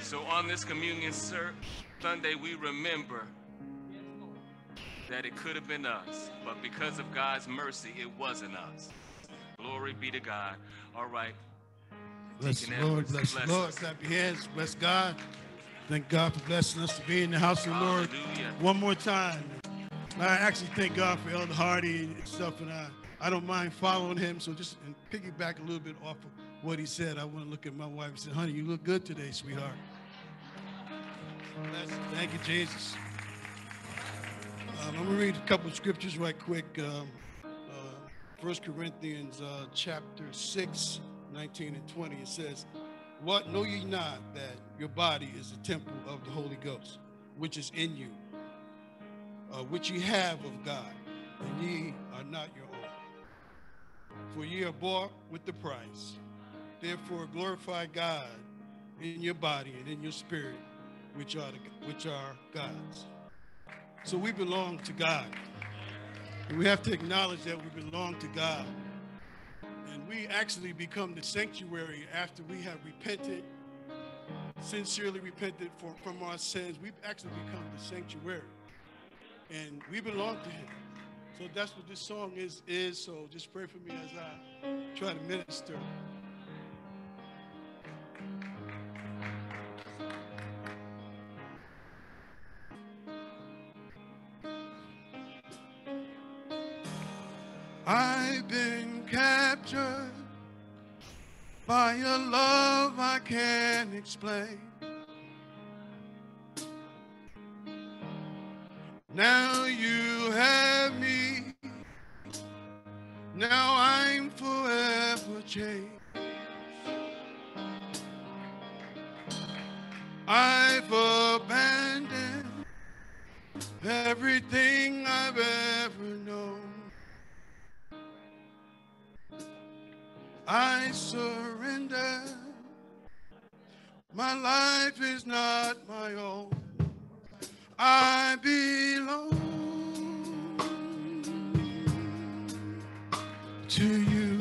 So on this communion Sunday, we remember that it could have been us, but because of God's mercy, it wasn't us. Glory be to God. All right. Bless the Lord, bless the Lord. Clap your hands. Bless God. Thank God for blessing us to be in the house of the Lord. One more time. I actually thank God for Elder Hardy and stuff, and I, I don't mind following him. So just and piggyback a little bit off of what he said. I want to look at my wife and say, honey, you look good today, sweetheart. Thank you, Jesus. Um, I'm going to read a couple of scriptures right quick. Um, uh, 1 Corinthians uh, chapter 6, 19 and 20. It says, What know ye not that your body is a temple of the Holy Ghost, which is in you, uh, which ye have of God, and ye are not your own. For ye are bought with the price. Therefore glorify God in your body and in your spirit, which are, the, which are God's. So we belong to God. And we have to acknowledge that we belong to God. And we actually become the sanctuary after we have repented, sincerely repented for, from our sins. We've actually become the sanctuary. And we belong to him. So that's what this song is, is. So just pray for me as I try to minister. I've been captured by a love I can't explain. Now you have me. Now I'm forever changed. I've abandoned everything I've ever known. I surrender. My life is not my own. I belong to you.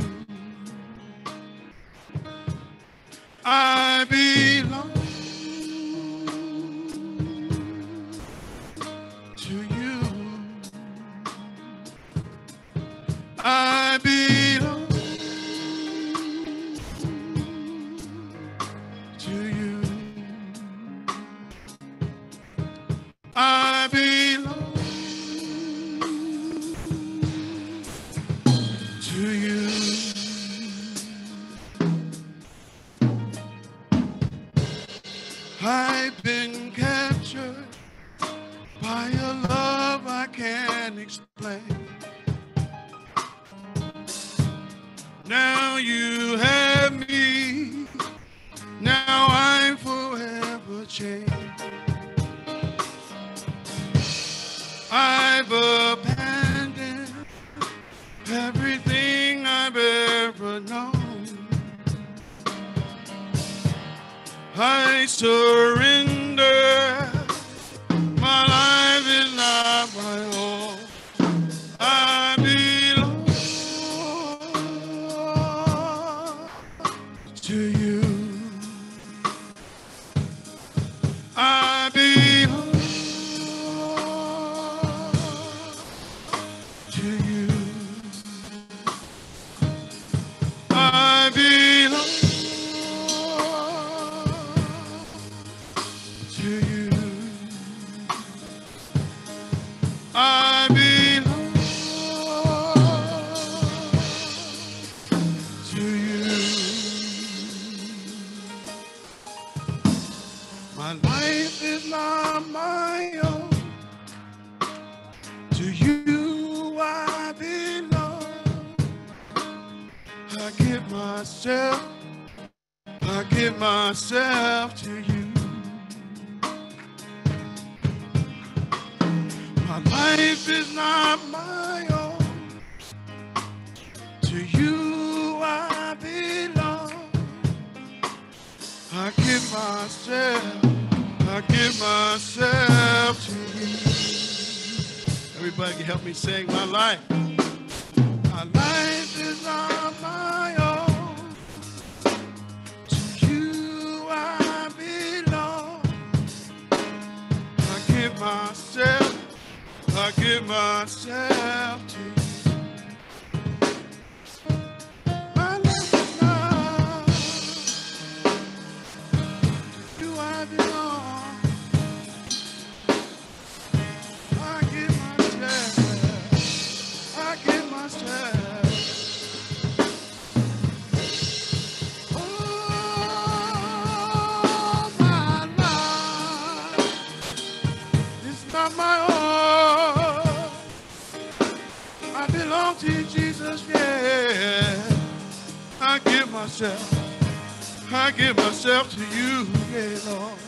I belong to you. I belong I surrender. Is not my own. To you I belong. I give myself, I give myself to you. Everybody help me sing my life. My life is not my own. I give myself to. You. My yeah. I give myself, I give myself to you, yeah, Lord.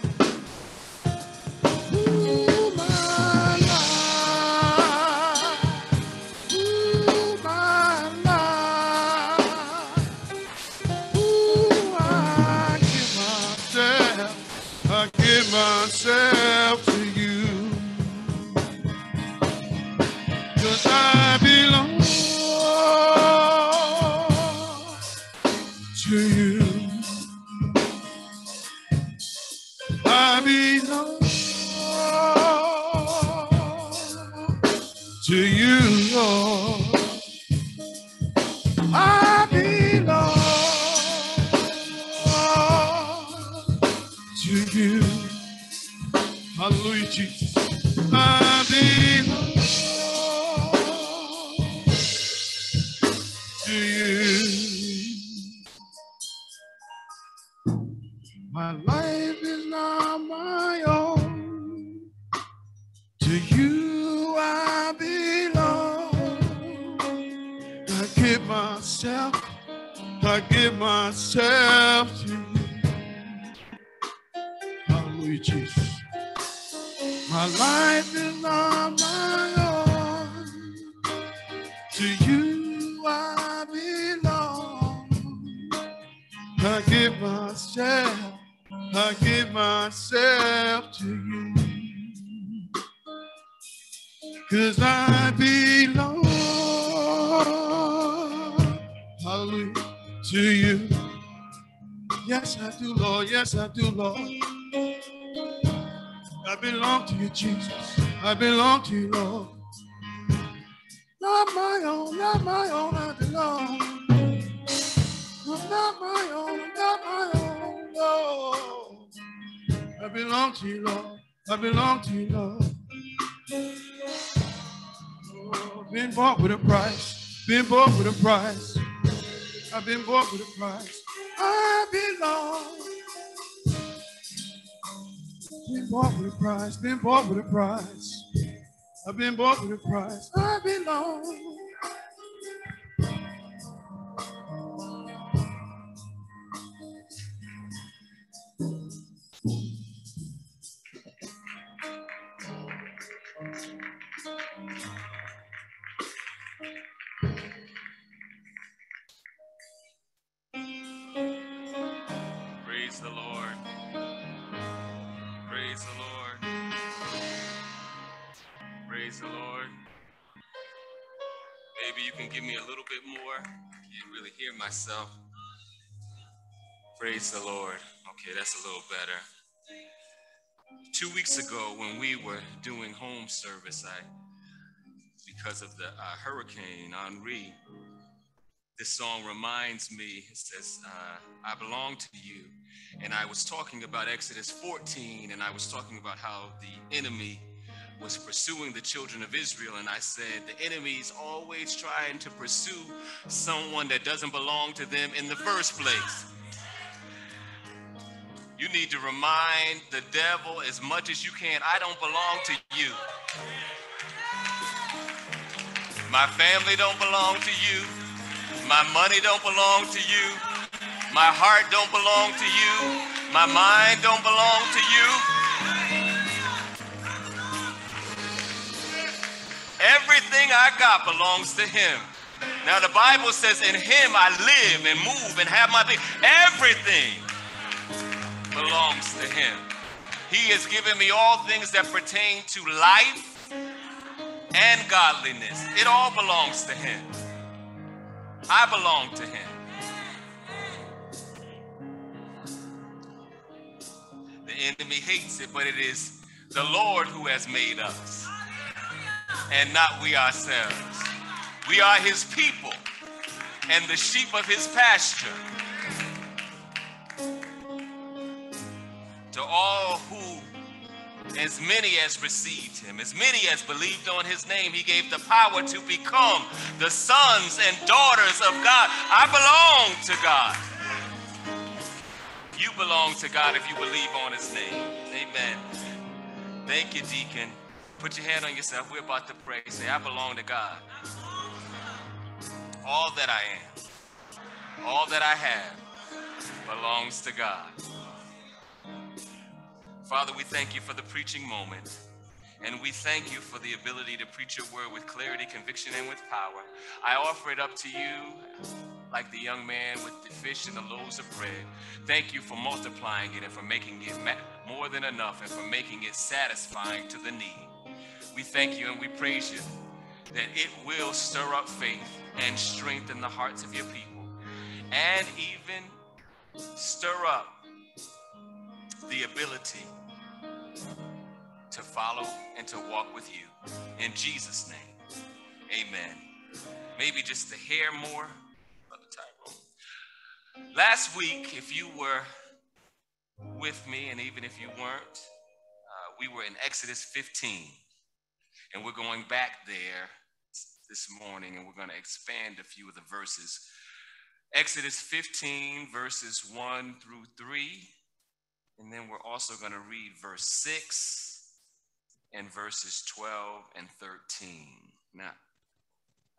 To you, Jesus. I belong to you, Lord. Not my own, not my own, I belong. I'm not my own, not my own, Lord. I belong to you, Lord. I belong to you, Lord. Oh, been bought with a price. Been bought with a price. I've been bought with a price. I belong. Been bought with a price. Been bought with a price. I've been bought with a price. I belong. Myself. Praise the Lord. Okay, that's a little better. Two weeks ago, when we were doing home service, I, because of the uh, hurricane Henri, this song reminds me. It says, uh, "I belong to you," and I was talking about Exodus 14, and I was talking about how the enemy was pursuing the children of Israel, and I said the enemy is always trying to pursue someone that doesn't belong to them in the first place. You need to remind the devil as much as you can I don't belong to you. My family don't belong to you. My money don't belong to you. My heart don't belong to you. My mind don't belong to you. Everything I got belongs to him. Now the Bible says in him I live and move and have my being. Everything belongs to him. He has given me all things that pertain to life and godliness. It all belongs to him. I belong to him. The enemy hates it, but it is the Lord who has made us and not we ourselves. We are his people and the sheep of his pasture. To all who, as many as received him, as many as believed on his name, he gave the power to become the sons and daughters of God. I belong to God. You belong to God if you believe on his name. Amen. Thank you, deacon. Put your hand on yourself. We're about to pray. Say, I belong to God. All that I am, all that I have belongs to God. Father, we thank you for the preaching moment. And we thank you for the ability to preach your word with clarity, conviction, and with power. I offer it up to you like the young man with the fish and the loaves of bread. Thank you for multiplying it and for making it more than enough and for making it satisfying to the need. We thank you and we praise you that it will stir up faith and strengthen the hearts of your people and even stir up the ability to follow and to walk with you. In Jesus' name, amen. Maybe just a hair more. Last week, if you were with me, and even if you weren't, uh, we were in Exodus 15. And we're going back there this morning and we're going to expand a few of the verses. Exodus 15, verses 1 through 3. And then we're also going to read verse 6 and verses 12 and 13. Now,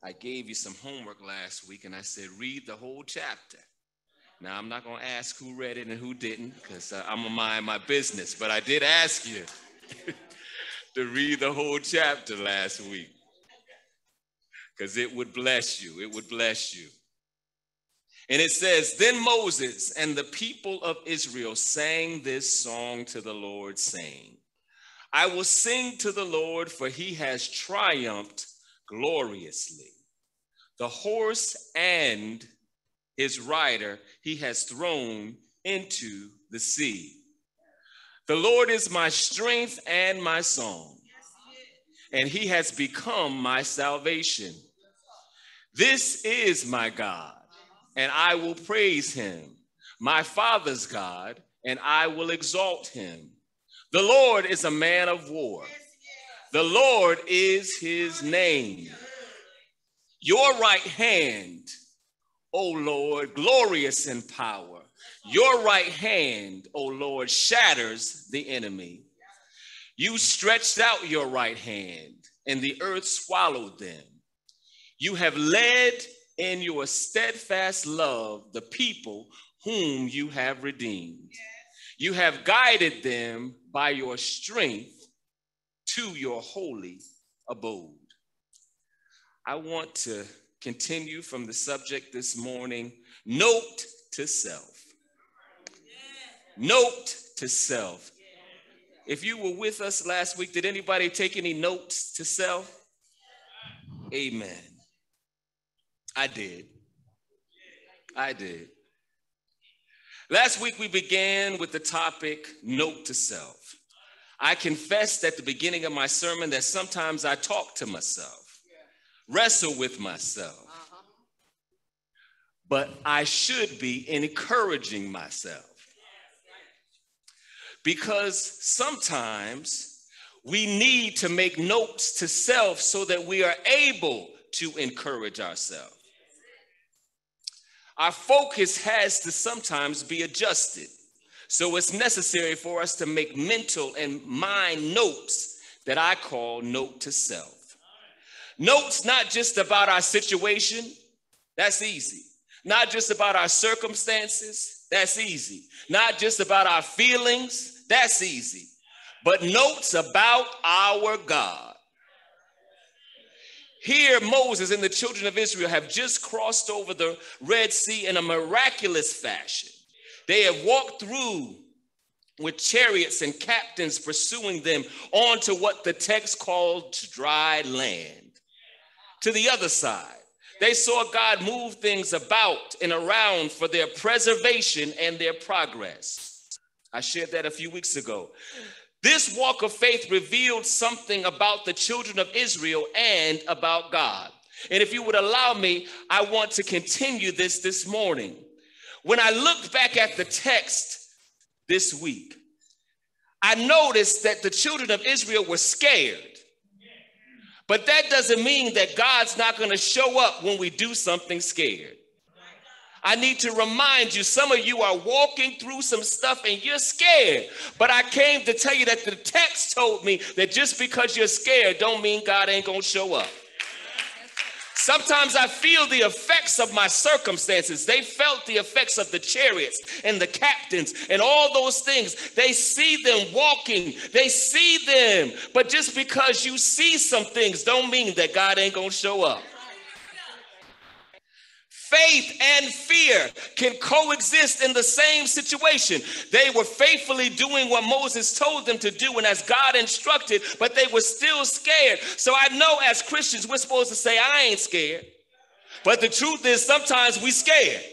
I gave you some homework last week and I said, read the whole chapter. Now, I'm not going to ask who read it and who didn't because uh, I'm going to mind my business, but I did ask you to read the whole chapter last week because it would bless you. It would bless you. And it says, Then Moses and the people of Israel sang this song to the Lord, saying, I will sing to the Lord, for he has triumphed gloriously. The horse and his rider he has thrown into the sea. The Lord is my strength and my song, and he has become my salvation. This is my God, and I will praise him, my father's God, and I will exalt him. The Lord is a man of war. The Lord is his name. Your right hand, O Lord, glorious in power. Your right hand, O Lord, shatters the enemy. You stretched out your right hand, and the earth swallowed them. You have led in your steadfast love the people whom you have redeemed. You have guided them by your strength to your holy abode. I want to continue from the subject this morning note to self. Note to self. If you were with us last week, did anybody take any notes to self? Amen. I did. I did. Last week we began with the topic note to self. I confessed at the beginning of my sermon that sometimes I talk to myself, wrestle with myself, uh-huh. but I should be encouraging myself. Because sometimes we need to make notes to self so that we are able to encourage ourselves. Our focus has to sometimes be adjusted So it's necessary for us to make mental and mind notes that I call note to self. Notes not just about our situation, that's easy. Not just about our circumstances, that's easy. Not just about our feelings, that's easy. But notes about our God. Here, Moses and the children of Israel have just crossed over the Red Sea in a miraculous fashion. They have walked through with chariots and captains pursuing them onto what the text called dry land. To the other side, they saw God move things about and around for their preservation and their progress. I shared that a few weeks ago. This walk of faith revealed something about the children of Israel and about God. And if you would allow me, I want to continue this this morning. When I looked back at the text this week, I noticed that the children of Israel were scared. But that doesn't mean that God's not going to show up when we do something scared. I need to remind you, some of you are walking through some stuff and you're scared. But I came to tell you that the text told me that just because you're scared don't mean God ain't going to show up. Sometimes I feel the effects of my circumstances. They felt the effects of the chariots and the captains and all those things. They see them walking, they see them. But just because you see some things don't mean that God ain't to show up. Faith and fear can coexist in the same situation. They were faithfully doing what Moses told them to do and as God instructed, but they were still scared. So I know as Christians, we're supposed to say, I ain't scared. But the truth is, sometimes we scared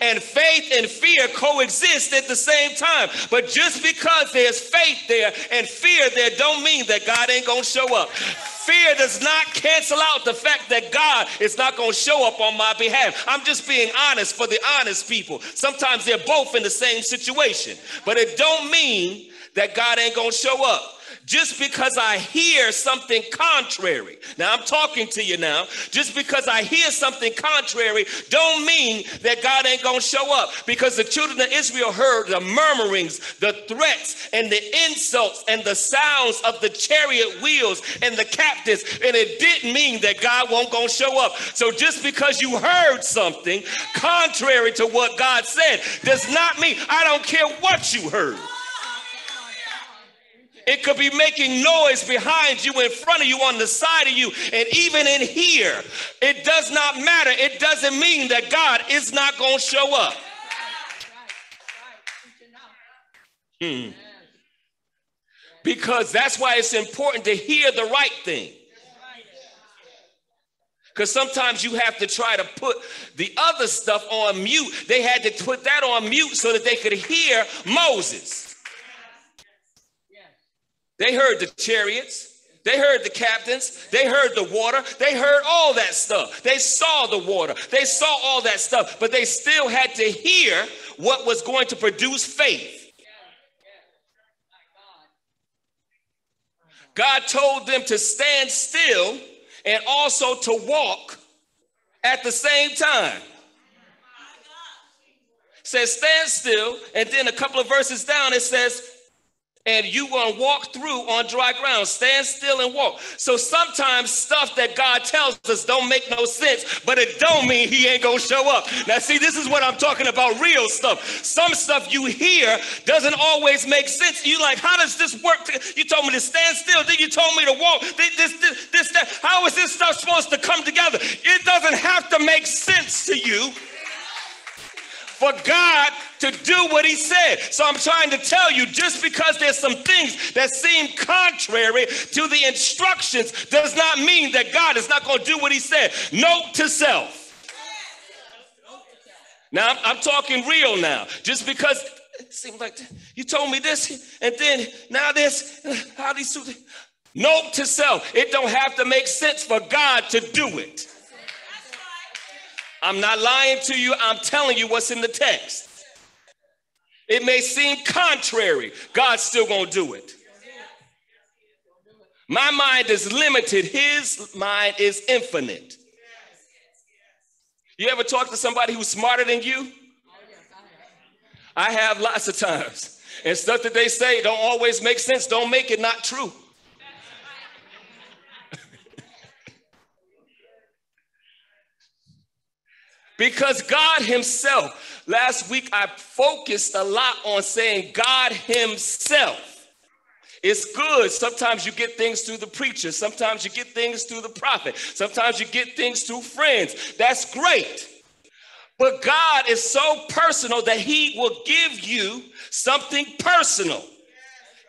and faith and fear coexist at the same time. But just because there's faith there and fear there, don't mean that God ain't gonna show up. Fear does not cancel out the fact that God is not to show up on my behalf. I'm just being honest for the honest people. Sometimes they're both in the same situation, but it don't mean that God ain't to show up just because I hear something contrary. Now I'm talking to you now. Just because I hear something contrary don't mean that God ain't to show up because the children of Israel heard the murmurings, the threats and the insults and the sounds of the chariot wheels and the captives and it didn't mean that God won't to show up. So just because you heard something contrary to what God said does not mean I don't care what you heard. It could be making noise behind you, in front of you, on the side of you, and even in here. It does not matter. It doesn't mean that God is not going to show up. Hmm. Because that's why it's important to hear the right thing. Because sometimes you have to try to put the other stuff on mute. They had to put that on mute so that they could hear Moses. They heard the chariots. They heard the captains. They heard the water. They heard all that stuff. They saw the water. They saw all that stuff, but they still had to hear what was going to produce faith. God told them to stand still and also to walk at the same time. Says stand still, and then a couple of verses down it says and you gonna walk through on dry ground. Stand still and walk. So sometimes stuff that God tells us don't make no sense, but it don't mean he ain't gonna show up. Now see, this is what I'm talking about, real stuff. Some stuff you hear doesn't always make sense. You like, how does this work? You told me to stand still, then you told me to walk. This, this, this, that. How is this stuff supposed to come together? It doesn't have to make sense to you for God to do what he said. So I'm trying to tell you just because there's some things that seem contrary to the instructions does not mean that God is not going to do what he said. Note to self. Now I'm, I'm talking real now. Just because it seems like you told me this and then now this, how these two Note to self. It don't have to make sense for God to do it. I'm not lying to you. I'm telling you what's in the text. It may seem contrary. God's still to do it. My mind is limited. His mind is infinite. You ever talk to somebody who's smarter than you? I have lots of times. And stuff that they say don't always make sense, don't make it not true. Because God Himself, last week I focused a lot on saying God Himself. It's good. Sometimes you get things through the preacher. Sometimes you get things through the prophet. Sometimes you get things through friends. That's great. But God is so personal that He will give you something personal.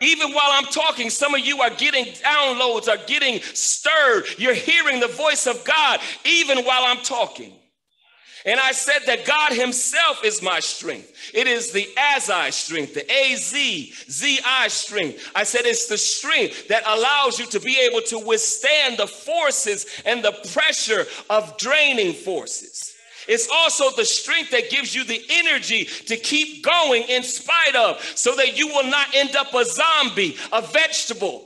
Even while I'm talking, some of you are getting downloads, are getting stirred. You're hearing the voice of God even while I'm talking. And I said that God Himself is my strength. It is the Azi strength, the A-Z-Z-I strength. I said it's the strength that allows you to be able to withstand the forces and the pressure of draining forces. It's also the strength that gives you the energy to keep going in spite of, so that you will not end up a zombie, a vegetable,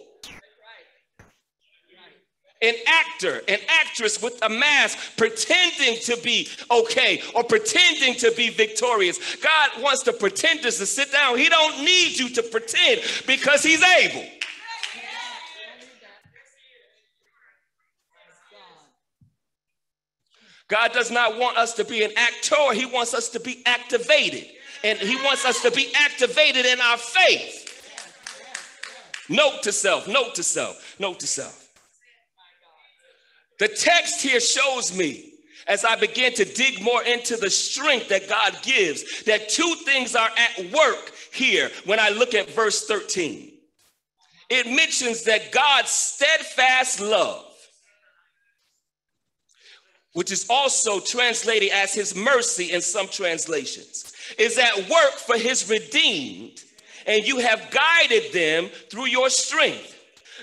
an actor, an actress with a mask pretending to be okay or pretending to be victorious. God wants the pretenders to sit down. He don't need you to pretend because he's able. God does not want us to be an actor. He wants us to be activated. And he wants us to be activated in our faith. Note to self, note to self, note to self. The text here shows me as I begin to dig more into the strength that God gives that two things are at work here when I look at verse 13. It mentions that God's steadfast love, which is also translated as his mercy in some translations, is at work for his redeemed, and you have guided them through your strength.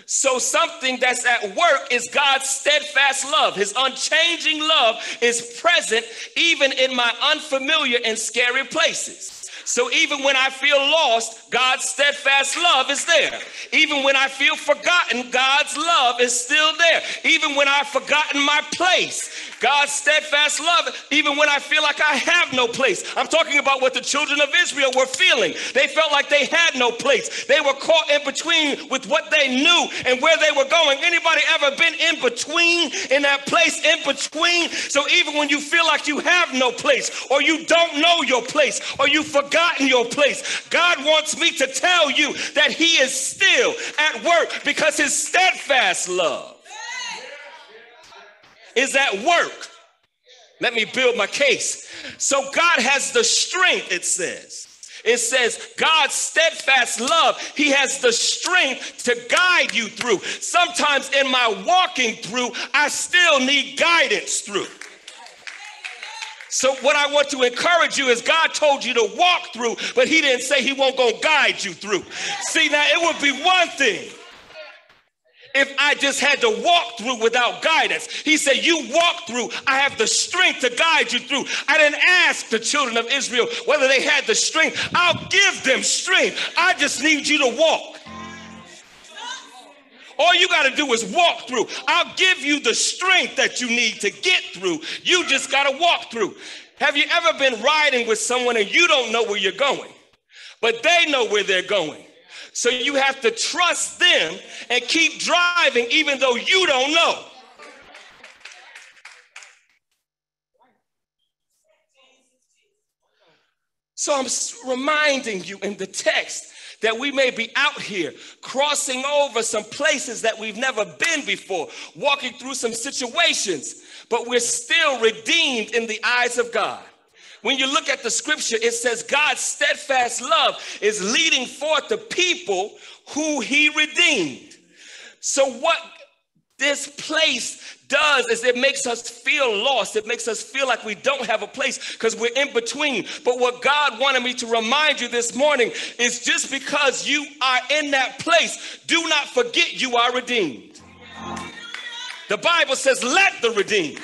So, something that's at work is God's steadfast love. His unchanging love is present even in my unfamiliar and scary places. So even when I feel lost, God's steadfast love is there. Even when I feel forgotten, God's love is still there. Even when I've forgotten my place, God's steadfast love, even when I feel like I have no place. I'm talking about what the children of Israel were feeling. They felt like they had no place. They were caught in between with what they knew and where they were going. Anybody ever been in between, in that place in between? So even when you feel like you have no place, or you don't know your place, or you forgotten your place, God wants me to tell you that He is still at work because His steadfast love is at work. Let me build my case. So God has the strength, it says. It says, God's steadfast love, He has the strength to guide you through. Sometimes in my walking through, I still need guidance through. So, what I want to encourage you is God told you to walk through, but He didn't say He won't go guide you through. See, now it would be one thing if I just had to walk through without guidance. He said, You walk through, I have the strength to guide you through. I didn't ask the children of Israel whether they had the strength. I'll give them strength. I just need you to walk. All you got to do is walk through. I'll give you the strength that you need to get through. You just got to walk through. Have you ever been riding with someone and you don't know where you're going, but they know where they're going? So you have to trust them and keep driving even though you don't know. So I'm reminding you in the text that we may be out here crossing over some places that we've never been before, walking through some situations, but we're still redeemed in the eyes of God. When you look at the scripture, it says God's steadfast love is leading forth the people who he redeemed. So, what this place does is it makes us feel lost. It makes us feel like we don't have a place because we're in between. But what God wanted me to remind you this morning is just because you are in that place, do not forget you are redeemed. The Bible says, let the redeemed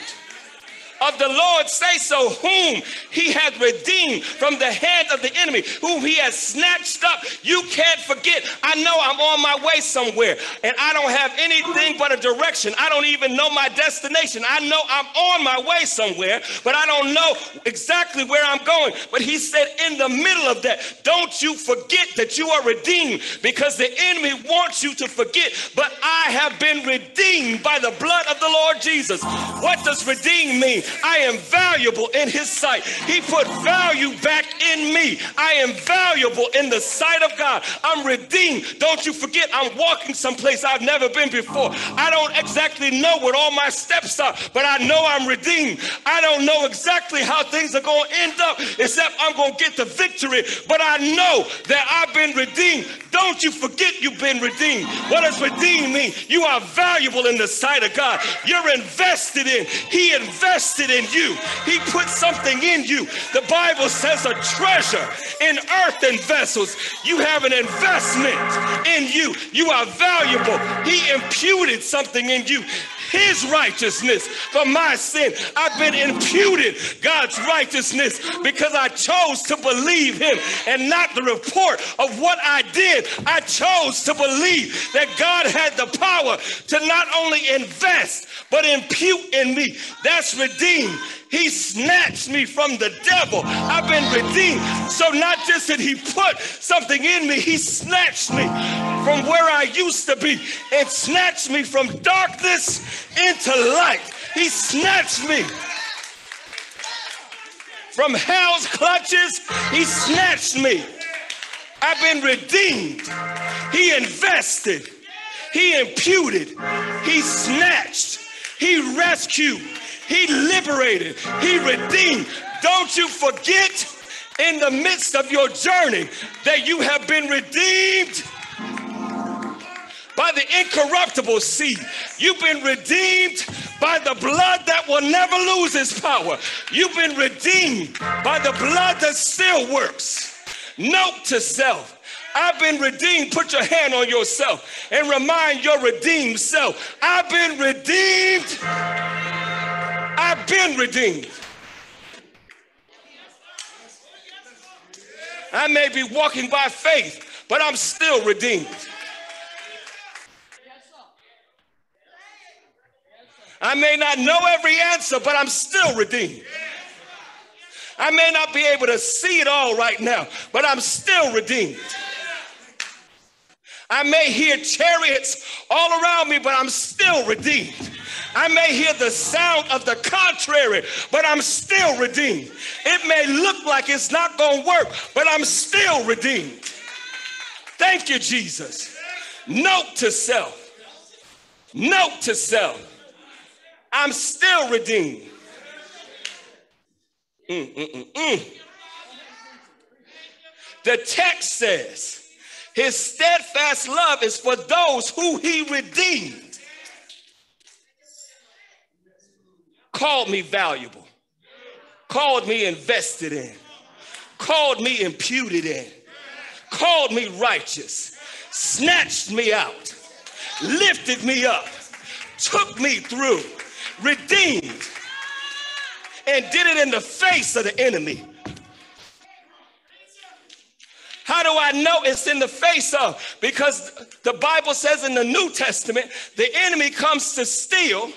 of the Lord say so, whom he has redeemed from the hand of the enemy, whom he has snatched up. You can't forget. I know I'm on my way somewhere and I don't have anything but a direction. I don't even know my destination. I know I'm on my way somewhere, but I don't know exactly where I'm going. But he said, in the middle of that, don't you forget that you are redeemed because the enemy wants you to forget. But I have been redeemed by the blood of the Lord Jesus. What does redeem mean? I am valuable in his sight. He put value back in me. I am valuable in the sight of God. I'm redeemed. Don't you forget, I'm walking someplace I've never been before. I don't exactly know what all my steps are, but I know I'm redeemed. I don't know exactly how things are going to end up, except I'm going to get the victory. But I know that I've been redeemed. Don't you forget you've been redeemed. What does redeem mean? You are valuable in the sight of God. You're invested in. He invested in you. He put something in you. The Bible says a treasure in earthen vessels. You have an investment in you. You are valuable. He imputed something in you his righteousness for my sin. I've been imputed God's righteousness because I chose to believe him and not the report of what I did. I chose to believe that God had the power to not only invest, but impute in me. That's redeemed. He snatched me from the devil. I've been redeemed. So not just did he put something in me, he snatched me from where I used to be and snatched me from darkness into light. He snatched me from hell's clutches. He snatched me. I've been redeemed. He invested. He imputed. He snatched. He rescued. He liberated. He redeemed. Don't you forget in the midst of your journey that you have been redeemed by the incorruptible seed. You've been redeemed by the blood that will never lose its power. You've been redeemed by the blood that still works. Note to self. I've been redeemed. Put your hand on yourself and remind your redeemed self. I've been redeemed. I've been redeemed. I may be walking by faith, but I'm still redeemed. I may not know every answer, but I'm still redeemed. I may not be able to see it all right now, but I'm still redeemed. I may hear chariots all around me, but I'm still redeemed. I may hear the sound of the contrary, but I'm still redeemed. It may look like it's not going to work, but I'm still redeemed. Thank you, Jesus. Note to self. Note to self. I'm still redeemed. Mm, mm, mm, the text says, His steadfast love is for those who He redeemed. Called me valuable, called me invested in, called me imputed in, called me righteous, snatched me out, lifted me up, took me through. Redeemed, and did it in the face of the enemy. How do I know it's in the face of? Because the Bible says in the New Testament, the enemy comes to steal,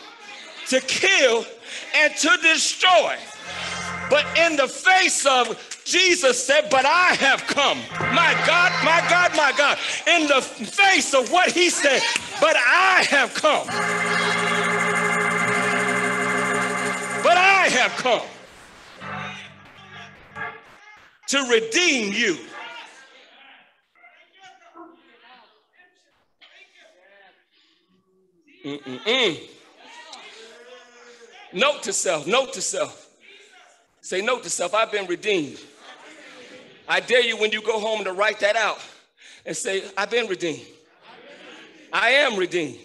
to kill, and to destroy. But in the face of Jesus said, But I have come. My God, my God, my God. In the face of what he said, But I have come. But I have come to redeem you. Mm-mm-mm. Note to self, note to self. Say, note to self, I've been redeemed. I dare you when you go home to write that out and say, I've been redeemed. I am redeemed.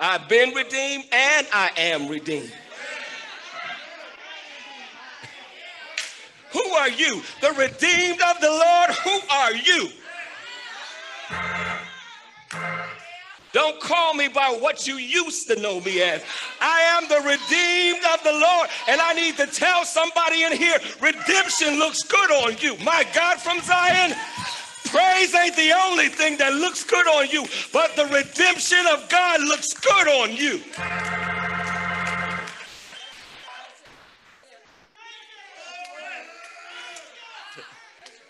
I've been redeemed and I am redeemed. Who are you? The redeemed of the Lord. Who are you? Don't call me by what you used to know me as. I am the redeemed of the Lord. And I need to tell somebody in here redemption looks good on you. My God from Zion. Praise ain't the only thing that looks good on you, but the redemption of God looks good on you.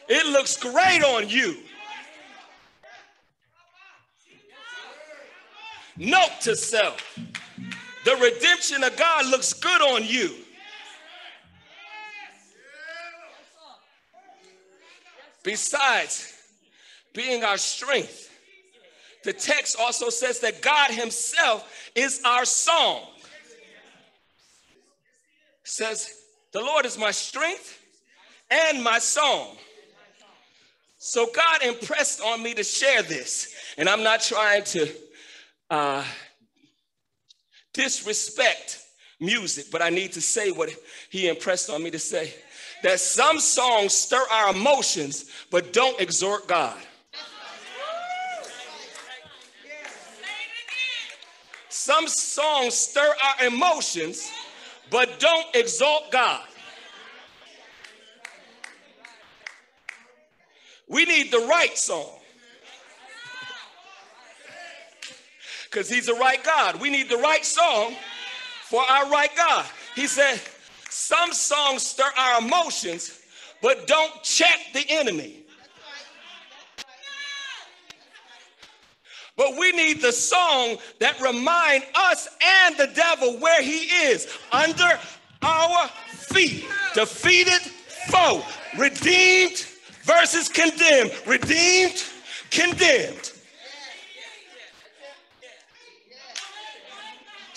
It looks great on you. Note to self the redemption of God looks good on you. Besides being our strength, the text also says that God Himself is our song. says, The Lord is my strength and my song. So God impressed on me to share this. And I'm not trying to uh, disrespect music, but I need to say what he impressed on me to say. That some songs stir our emotions, but don't exhort God. Some songs stir our emotions, but don't exalt God. We need the right song. Because he's the right God. We need the right song for our right God. He said, Some songs stir our emotions, but don't check the enemy. But we need the song that remind us and the devil where he is under our feet. Defeated foe, redeemed versus condemned. Redeemed, condemned.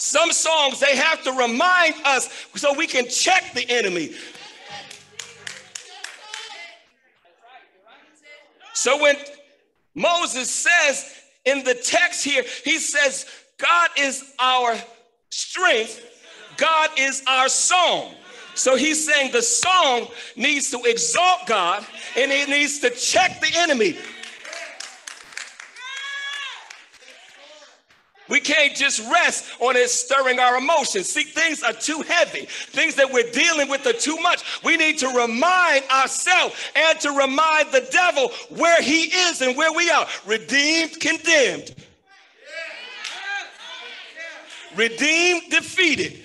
Some songs they have to remind us so we can check the enemy. So when Moses says in the text here, he says, God is our strength, God is our song. So he's saying the song needs to exalt God and it needs to check the enemy. We can't just rest on it stirring our emotions. See, things are too heavy. Things that we're dealing with are too much. We need to remind ourselves and to remind the devil where he is and where we are. Redeemed, condemned. Redeemed, defeated.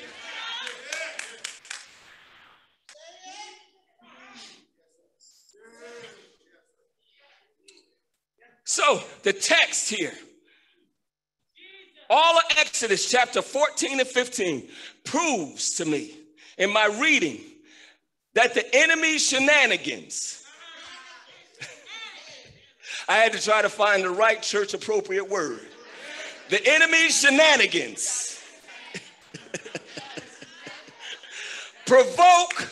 So the text here, all of Exodus chapter 14 and 15 proves to me in my reading that the enemy's shenanigans, I had to try to find the right church appropriate word. The enemy's shenanigans provoke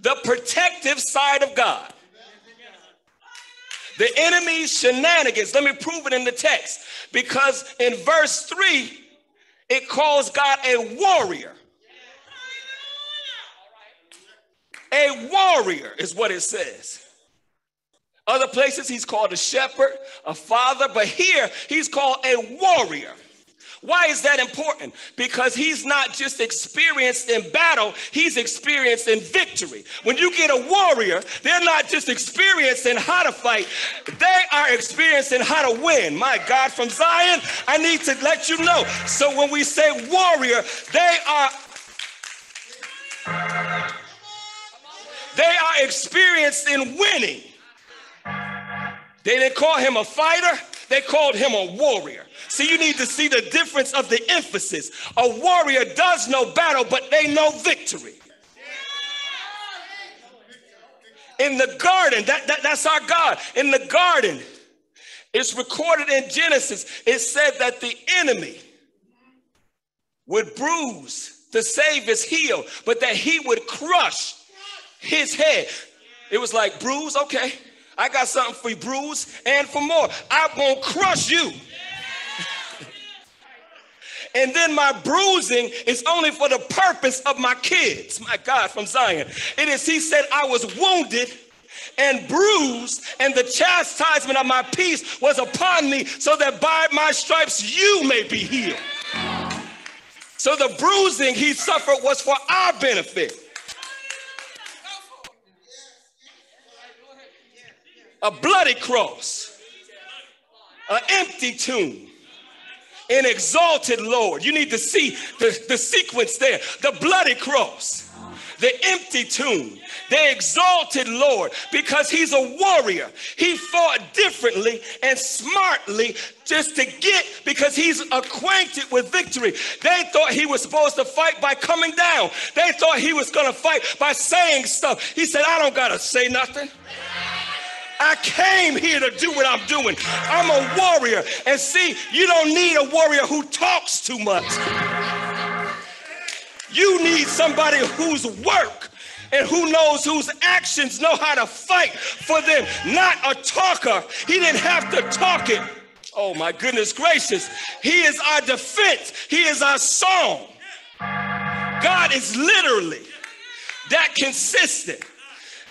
the protective side of God. The enemy's shenanigans. Let me prove it in the text. Because in verse 3, it calls God a warrior. A warrior is what it says. Other places, he's called a shepherd, a father, but here he's called a warrior. Why is that important? Because he's not just experienced in battle, he's experienced in victory. When you get a warrior, they're not just experienced in how to fight, they are experienced in how to win. My God, from Zion, I need to let you know. So when we say warrior, they are they are experienced in winning. They didn't call him a fighter, they called him a warrior. See, you need to see the difference of the emphasis. A warrior does know battle, but they know victory. In the garden, that, that, that's our God. In the garden, it's recorded in Genesis, it said that the enemy would bruise to save his heel, but that he would crush his head. It was like, bruise, okay. I got something for you, bruise, and for more. I'm gonna crush you. and then my bruising is only for the purpose of my kids. My God, from Zion. It is, he said, I was wounded and bruised, and the chastisement of my peace was upon me, so that by my stripes you may be healed. So the bruising he suffered was for our benefit. A bloody cross, an empty tomb, an exalted Lord. You need to see the, the sequence there. The bloody cross, the empty tomb, the exalted Lord, because he's a warrior. He fought differently and smartly just to get, because he's acquainted with victory. They thought he was supposed to fight by coming down, they thought he was going to fight by saying stuff. He said, I don't got to say nothing. I came here to do what I'm doing. I'm a warrior. And see, you don't need a warrior who talks too much. You need somebody whose work and who knows whose actions know how to fight for them, not a talker. He didn't have to talk it. Oh my goodness gracious. He is our defense, He is our song. God is literally that consistent.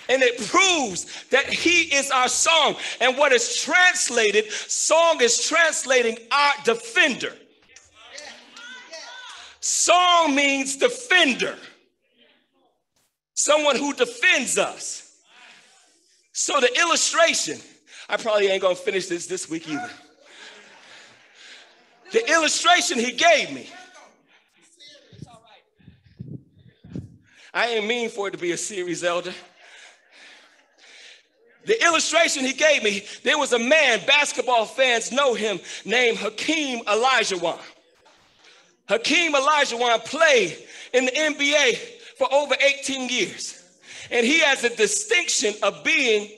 And it proves that he is our song. And what is translated, song is translating our defender. Song means defender, someone who defends us. So the illustration, I probably ain't gonna finish this this week either. The illustration he gave me. I ain't mean for it to be a series, elder. The illustration he gave me, there was a man, basketball fans know him, named Hakeem Olajuwon. Hakeem Olajuwon played in the NBA for over 18 years. And he has a distinction of being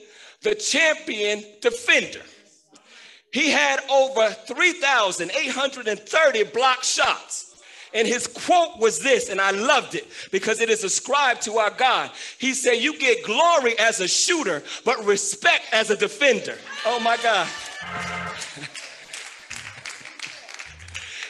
the champion defender. He had over 3,830 block shots. And his quote was this, and I loved it because it is ascribed to our God. He said, You get glory as a shooter, but respect as a defender. Oh my God.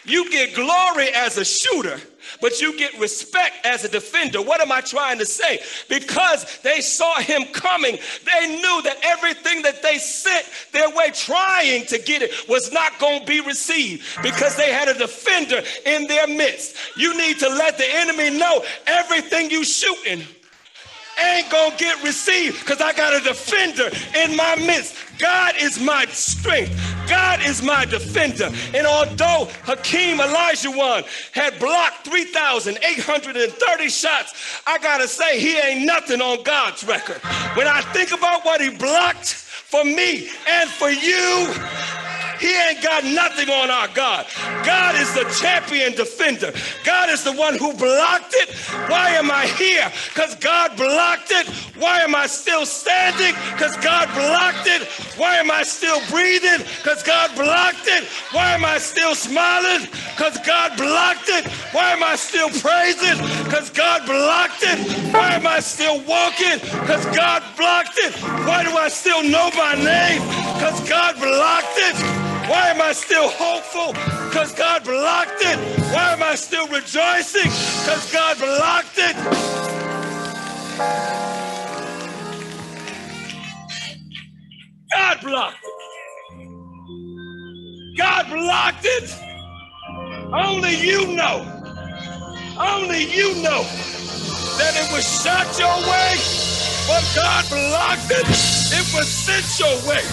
you get glory as a shooter, but you get respect as a defender. What am I trying to say? Because they saw him coming, they knew that everything that they sent their way trying to get it was not going to be received because they had a defender in their midst. You need to let the enemy know everything you shooting ain't gonna get received because I got a defender in my midst. God is my strength. God is my defender. And although Hakeem Olajuwon had blocked 3,830 shots, I gotta say he ain't nothing on God's record. When I think about what he blocked for me and for you, he ain't got nothing on our God. God is the champion defender. God is the one who blocked it. Why am I here? Because God blocked it. Why am I still standing? Because God blocked it. Why am I still breathing? Because God blocked it. Why am I still smiling? Because God blocked it. Why am I still praising? Because God blocked it. Why am I still walking? Because God blocked it. Why do I still know my name? Because God blocked it. Why am I still hopeful? Because God blocked it. Why am I still rejoicing? Because God blocked it. God blocked it. God blocked it. Only you know. Only you know that it was shot your way, but God blocked it. It was sent your way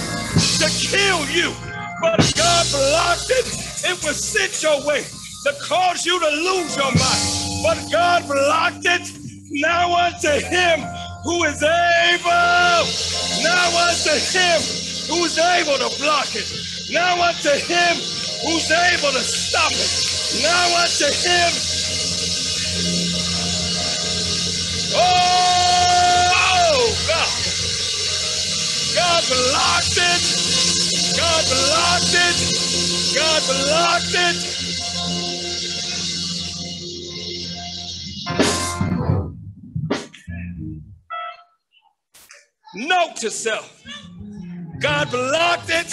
to kill you but God blocked it. It was sent your way to cause you to lose your mind. But God blocked it. Now unto him who is able. Now unto him who's able to block it. Now unto him who's able to stop it. Now unto him. Oh, God. God blocked it. God blocked it. God blocked it. Note to self. God blocked it.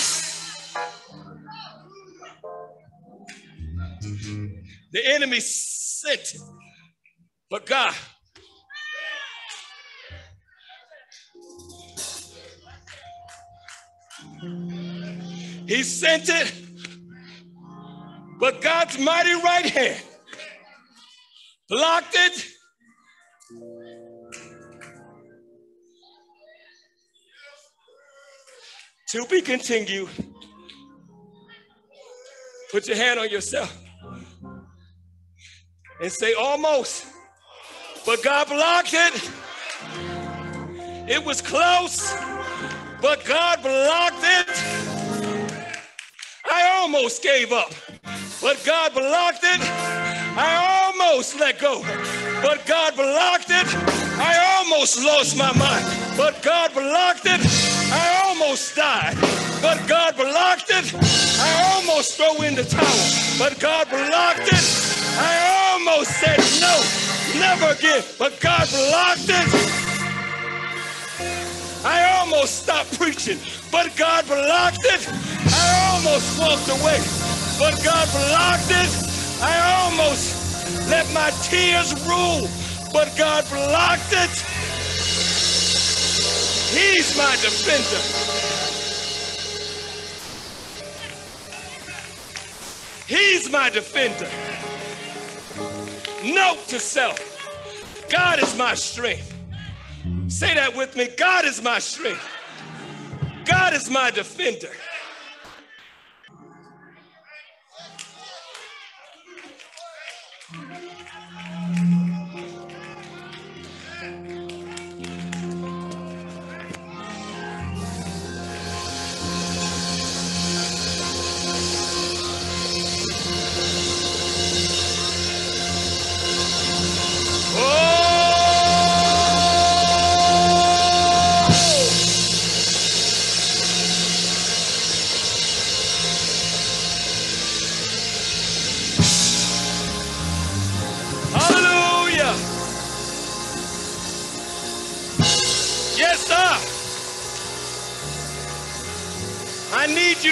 The enemy sent. But God He sent it, but God's mighty right hand blocked it. To be continued. Put your hand on yourself and say, almost. But God blocked it. It was close, but God blocked it. I almost gave up, but God blocked it. I almost let go, but God blocked it. I almost lost my mind, but God blocked it. I almost died, but God blocked it. I almost throw in the towel, but God blocked it. I almost said no, never again, but God blocked it. I almost stopped preaching, but God blocked it. I almost walked away, but God blocked it. I almost let my tears rule, but God blocked it. He's my defender. He's my defender. Note to self God is my strength. Say that with me God is my strength, God is my defender.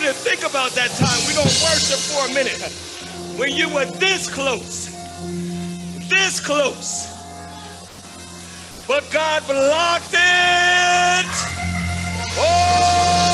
You think about that time. We're going to worship for a minute. When you were this close, this close, but God blocked it. Oh,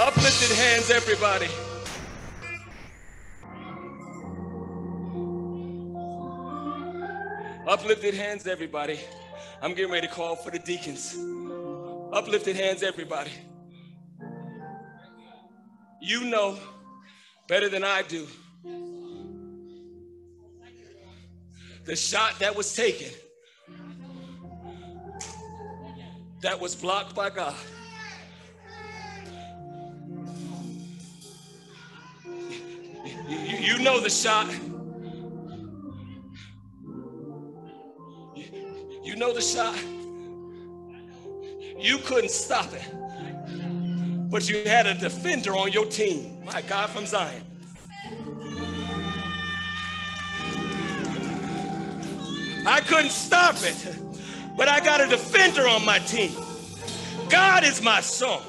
Uplifted hands, everybody. Uplifted hands, everybody. I'm getting ready to call for the deacons. Uplifted hands, everybody. You know better than I do the shot that was taken that was blocked by God. You, know the shot. You know the shot. You couldn't stop it. But you had a defender on your team. My God from Zion. I couldn't stop it. But I got a defender on my team. God is my song.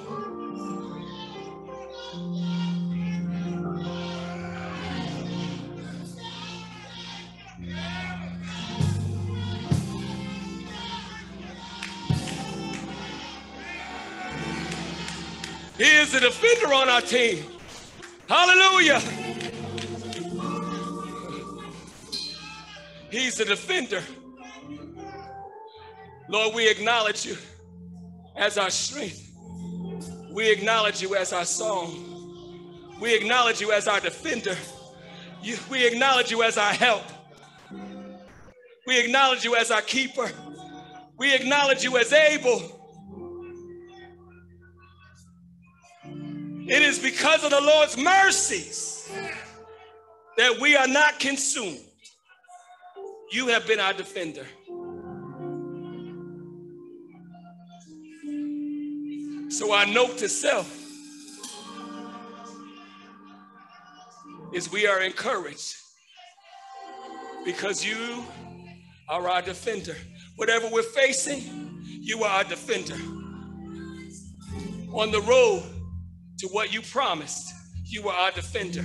Is a defender on our team. Hallelujah. He's a defender. Lord, we acknowledge you as our strength. We acknowledge you as our song. We acknowledge you as our defender. You- we acknowledge you as our help. We acknowledge you as our keeper. We acknowledge you as able. It is because of the Lord's mercies that we are not consumed. You have been our defender. So our note to self is we are encouraged because you are our defender. Whatever we're facing, you are our defender. On the road to what you promised, you are our defender.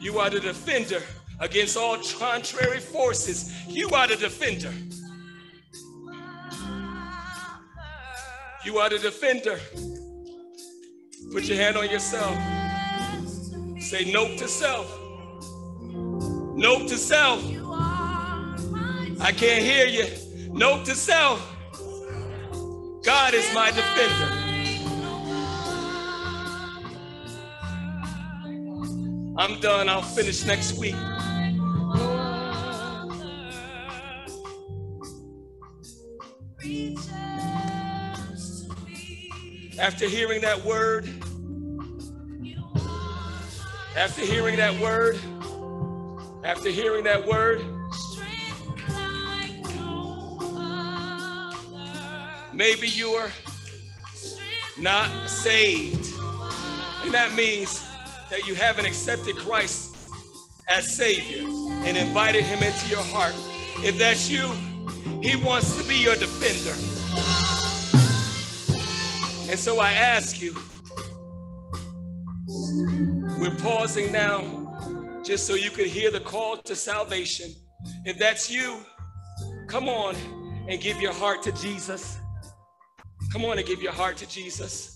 You are the defender against all contrary forces. You are the defender. You are the defender. Put your hand on yourself. Say note to self. Note to self. I can't hear you. Note to self. God is my defender. I'm done. I'll finish next week. After hearing that word, after hearing that word, after hearing that word, maybe you are not saved. And that means that you haven't accepted Christ as Savior and invited Him into your heart. If that's you, He wants to be your defender. And so I ask you, we're pausing now just so you could hear the call to salvation. If that's you, come on and give your heart to Jesus. Come on and give your heart to Jesus.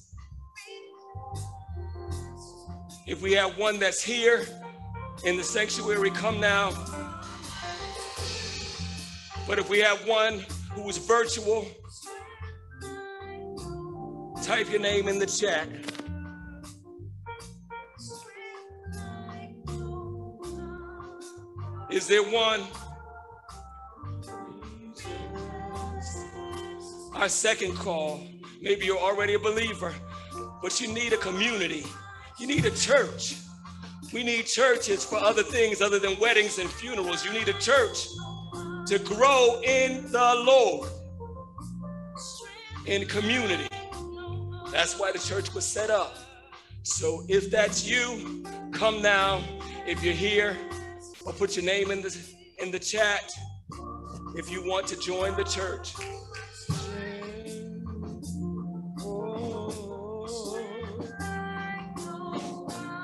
If we have one that's here in the sanctuary, come now. But if we have one who is virtual, type your name in the chat. Is there one? Our second call. Maybe you're already a believer, but you need a community. You need a church. We need churches for other things other than weddings and funerals. You need a church to grow in the Lord, in community. That's why the church was set up. So if that's you, come now. If you're here, or put your name in the in the chat if you want to join the church.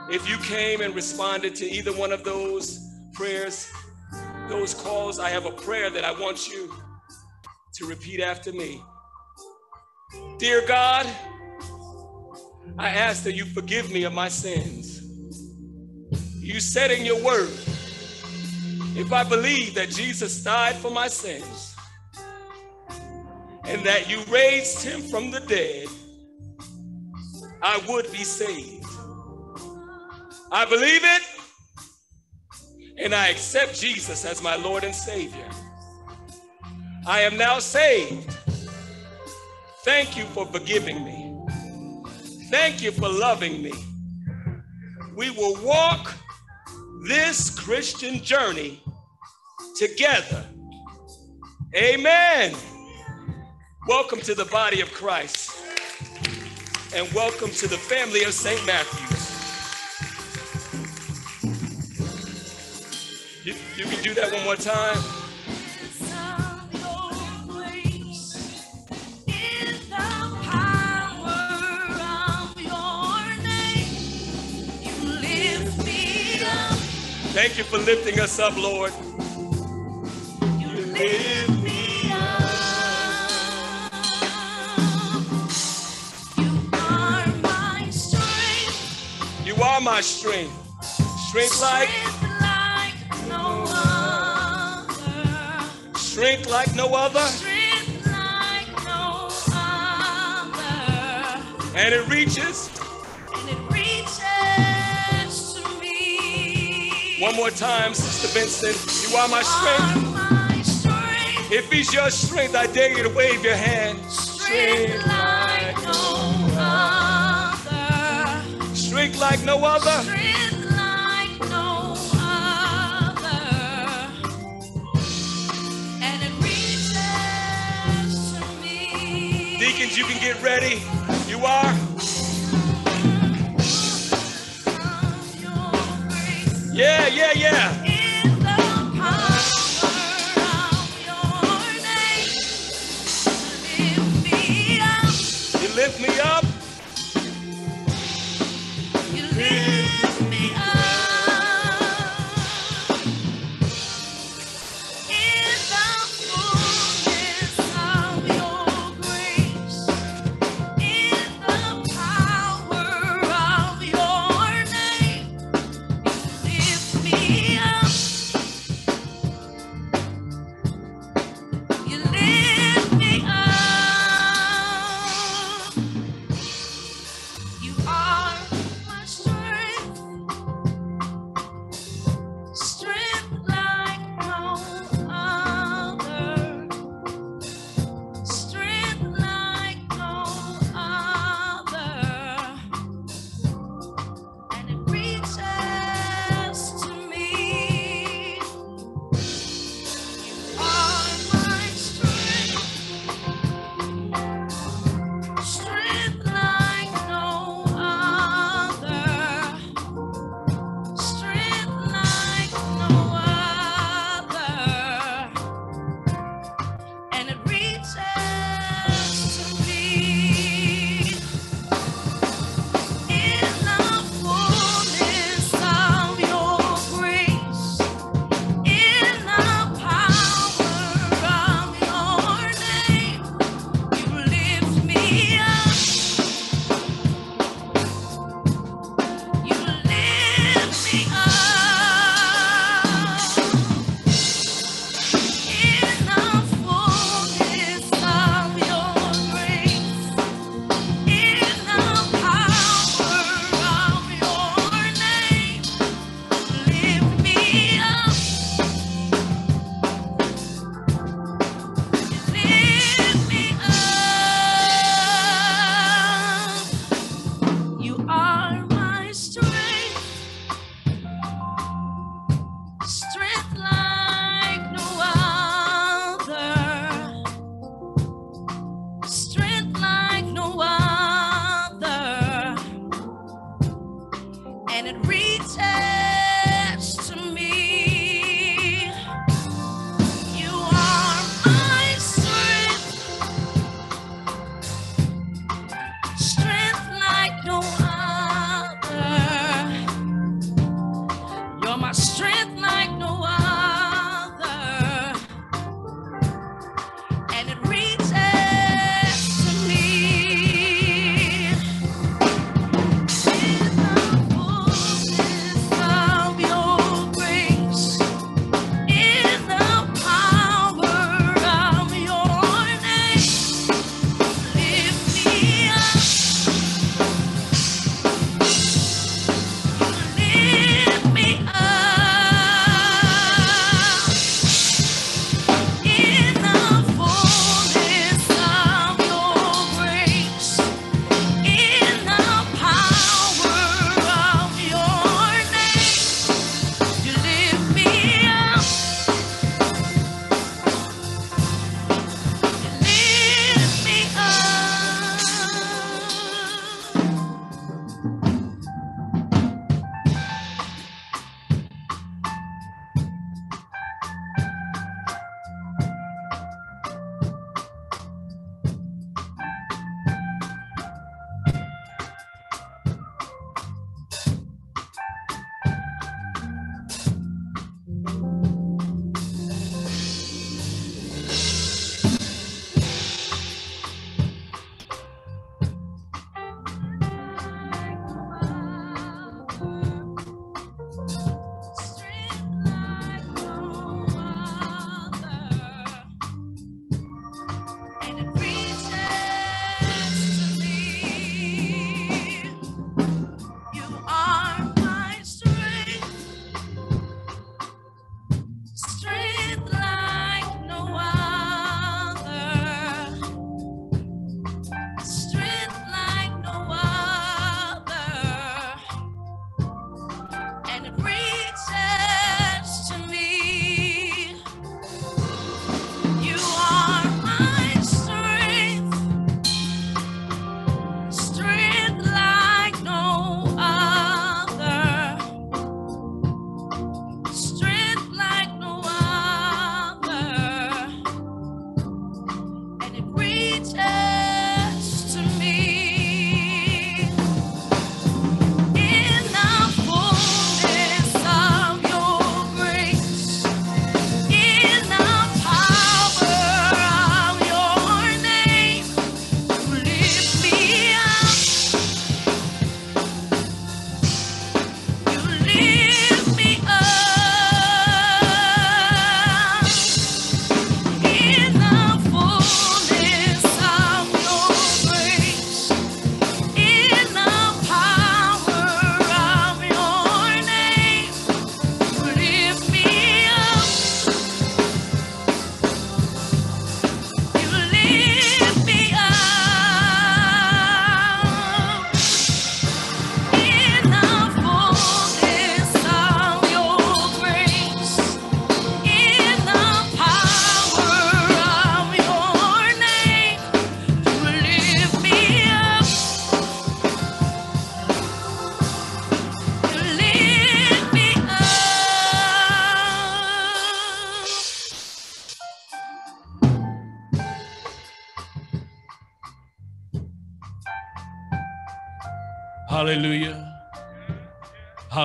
If you came and responded to either one of those prayers, those calls, I have a prayer that I want you to repeat after me. Dear God, I ask that you forgive me of my sins. You said in your word, if I believe that Jesus died for my sins and that you raised him from the dead, I would be saved. I believe it and I accept Jesus as my Lord and Savior. I am now saved. Thank you for forgiving me. Thank you for loving me. We will walk this Christian journey together. Amen. Welcome to the body of Christ and welcome to the family of St. Matthew's. You, you can do that one more time. Thank you for lifting us up, Lord. You lift me up. You are my strength. Strength like strength like no other. Strength like no other. And it reaches. And it reaches to me. One more time, Sister Vincent. You are my strength. If he's your strength, I dare you to wave your hand. Strength like no other. Strength like no other. Deacons, you can get ready. You are. Yeah, yeah, yeah.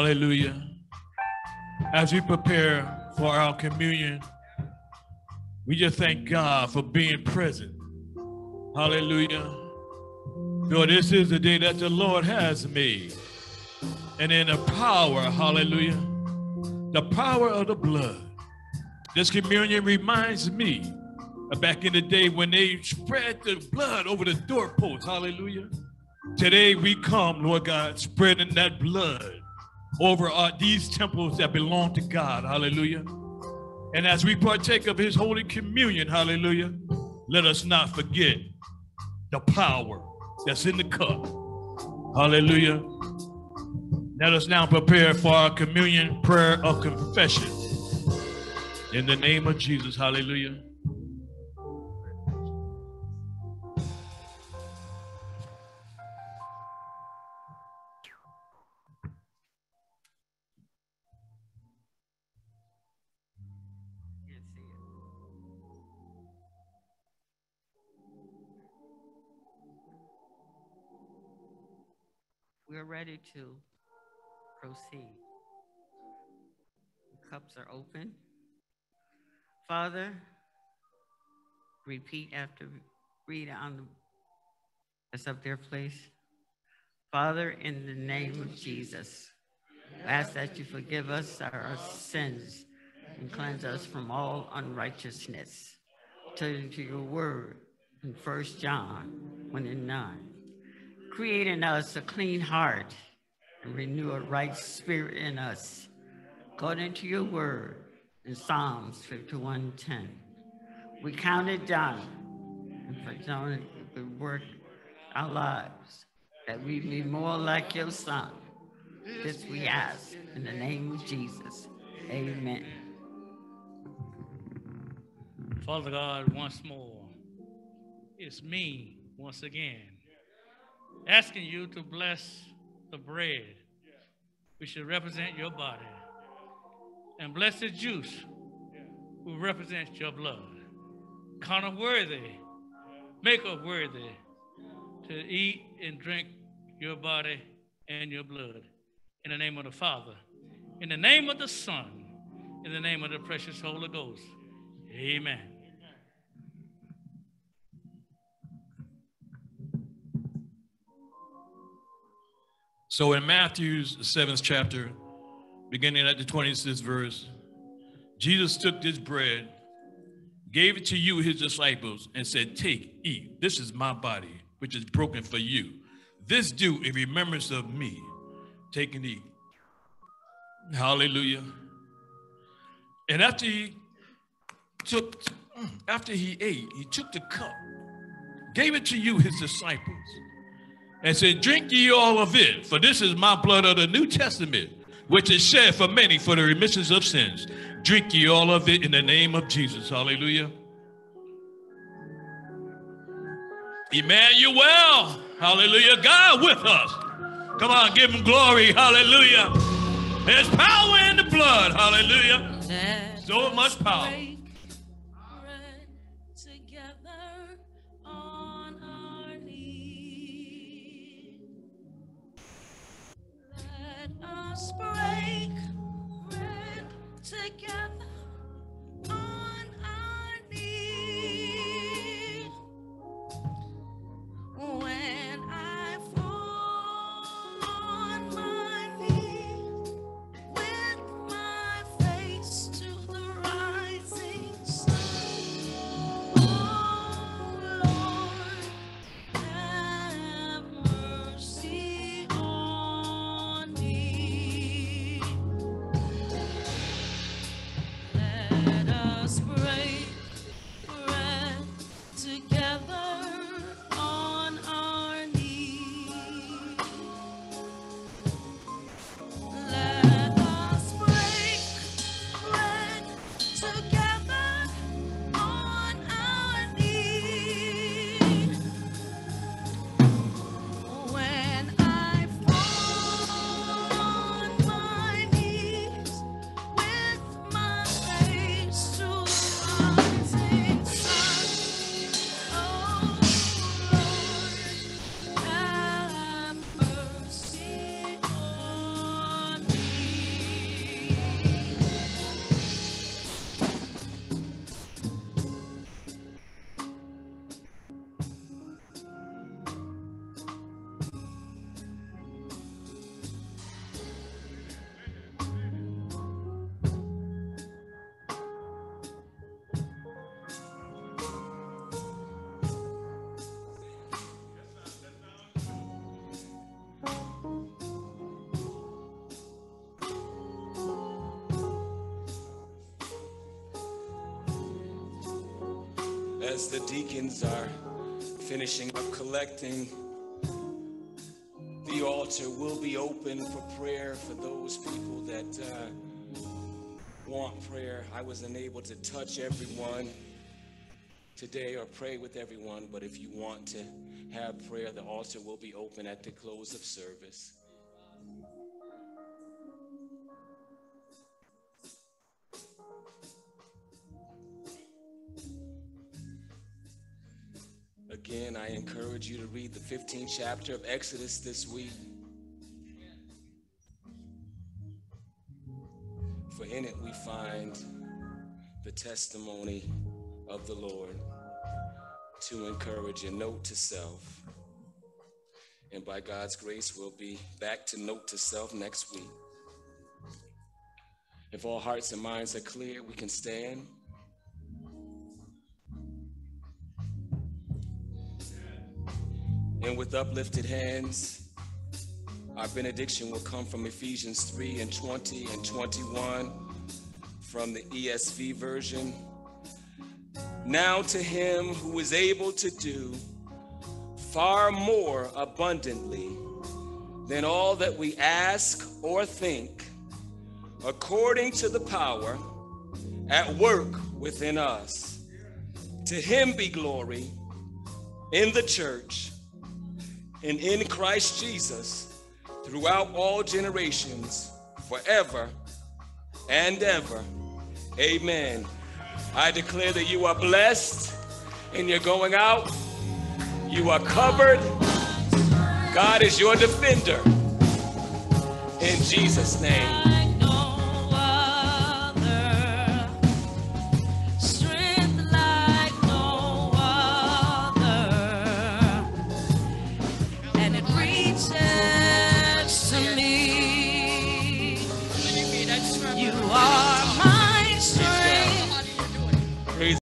Hallelujah. As we prepare for our communion, we just thank God for being present. Hallelujah. For this is the day that the Lord has made. And in the power, hallelujah, the power of the blood. This communion reminds me of back in the day when they spread the blood over the doorpost. Hallelujah. Today we come, Lord God, spreading that blood over our, these temples that belong to God. Hallelujah. And as we partake of his holy communion, hallelujah, let us not forget the power that's in the cup. Hallelujah. Let us now prepare for our communion prayer of confession. In the name of Jesus, hallelujah. We're ready to proceed. The cups are open. Father, repeat after read on the that's up there, please. Father, in the name of Jesus, I ask that you forgive us our sins and cleanse us from all unrighteousness. Turn to your word in 1 John 1 and 9. Create in us a clean heart and renew a right spirit in us. According to your word in Psalms 51:10. We count it done. And for John, we work our lives that we be more like your son. This we ask in the name of Jesus. Amen. Father God, once more, it's me once again asking you to bless the bread, which should represent your body, and bless the juice, who represents your blood. Count us worthy, make us worthy to eat and drink your body and your blood. In the name of the Father, in the name of the Son, in the name of the precious Holy Ghost. Amen. So in Matthew's seventh chapter, beginning at the 26th verse, Jesus took this bread, gave it to you, his disciples, and said, Take, eat. This is my body, which is broken for you. This do in remembrance of me. Take and eat. Hallelujah. And after he took, after he ate, he took the cup, gave it to you, his disciples, and said, Drink ye all of it, for this is my blood of the New Testament, which is shed for many for the remissions of sins. Drink ye all of it in the name of Jesus. Hallelujah. Emmanuel. Hallelujah. God with us. Come on, give him glory. Hallelujah. There's power in the blood. Hallelujah. So much power. Let As the deacons are finishing up collecting, the altar will be open for prayer for those people that uh, want prayer. I was unable to touch everyone today or pray with everyone, but if you want to have prayer, the altar will be open at the close of service. Encourage you to read the 15th chapter of Exodus this week. For in it we find the testimony of the Lord to encourage and note to self. And by God's grace, we'll be back to note to self next week. If all hearts and minds are clear, we can stand. And with uplifted hands, our benediction will come from Ephesians 3 and 20 and 21 from the ESV version. Now to him who is able to do far more abundantly than all that we ask or think, according to the power at work within us. To him be glory in the church and in Christ Jesus throughout all generations, forever and ever. Amen. I declare that you are blessed and you're going out. You are covered. God is your defender. In Jesus' name.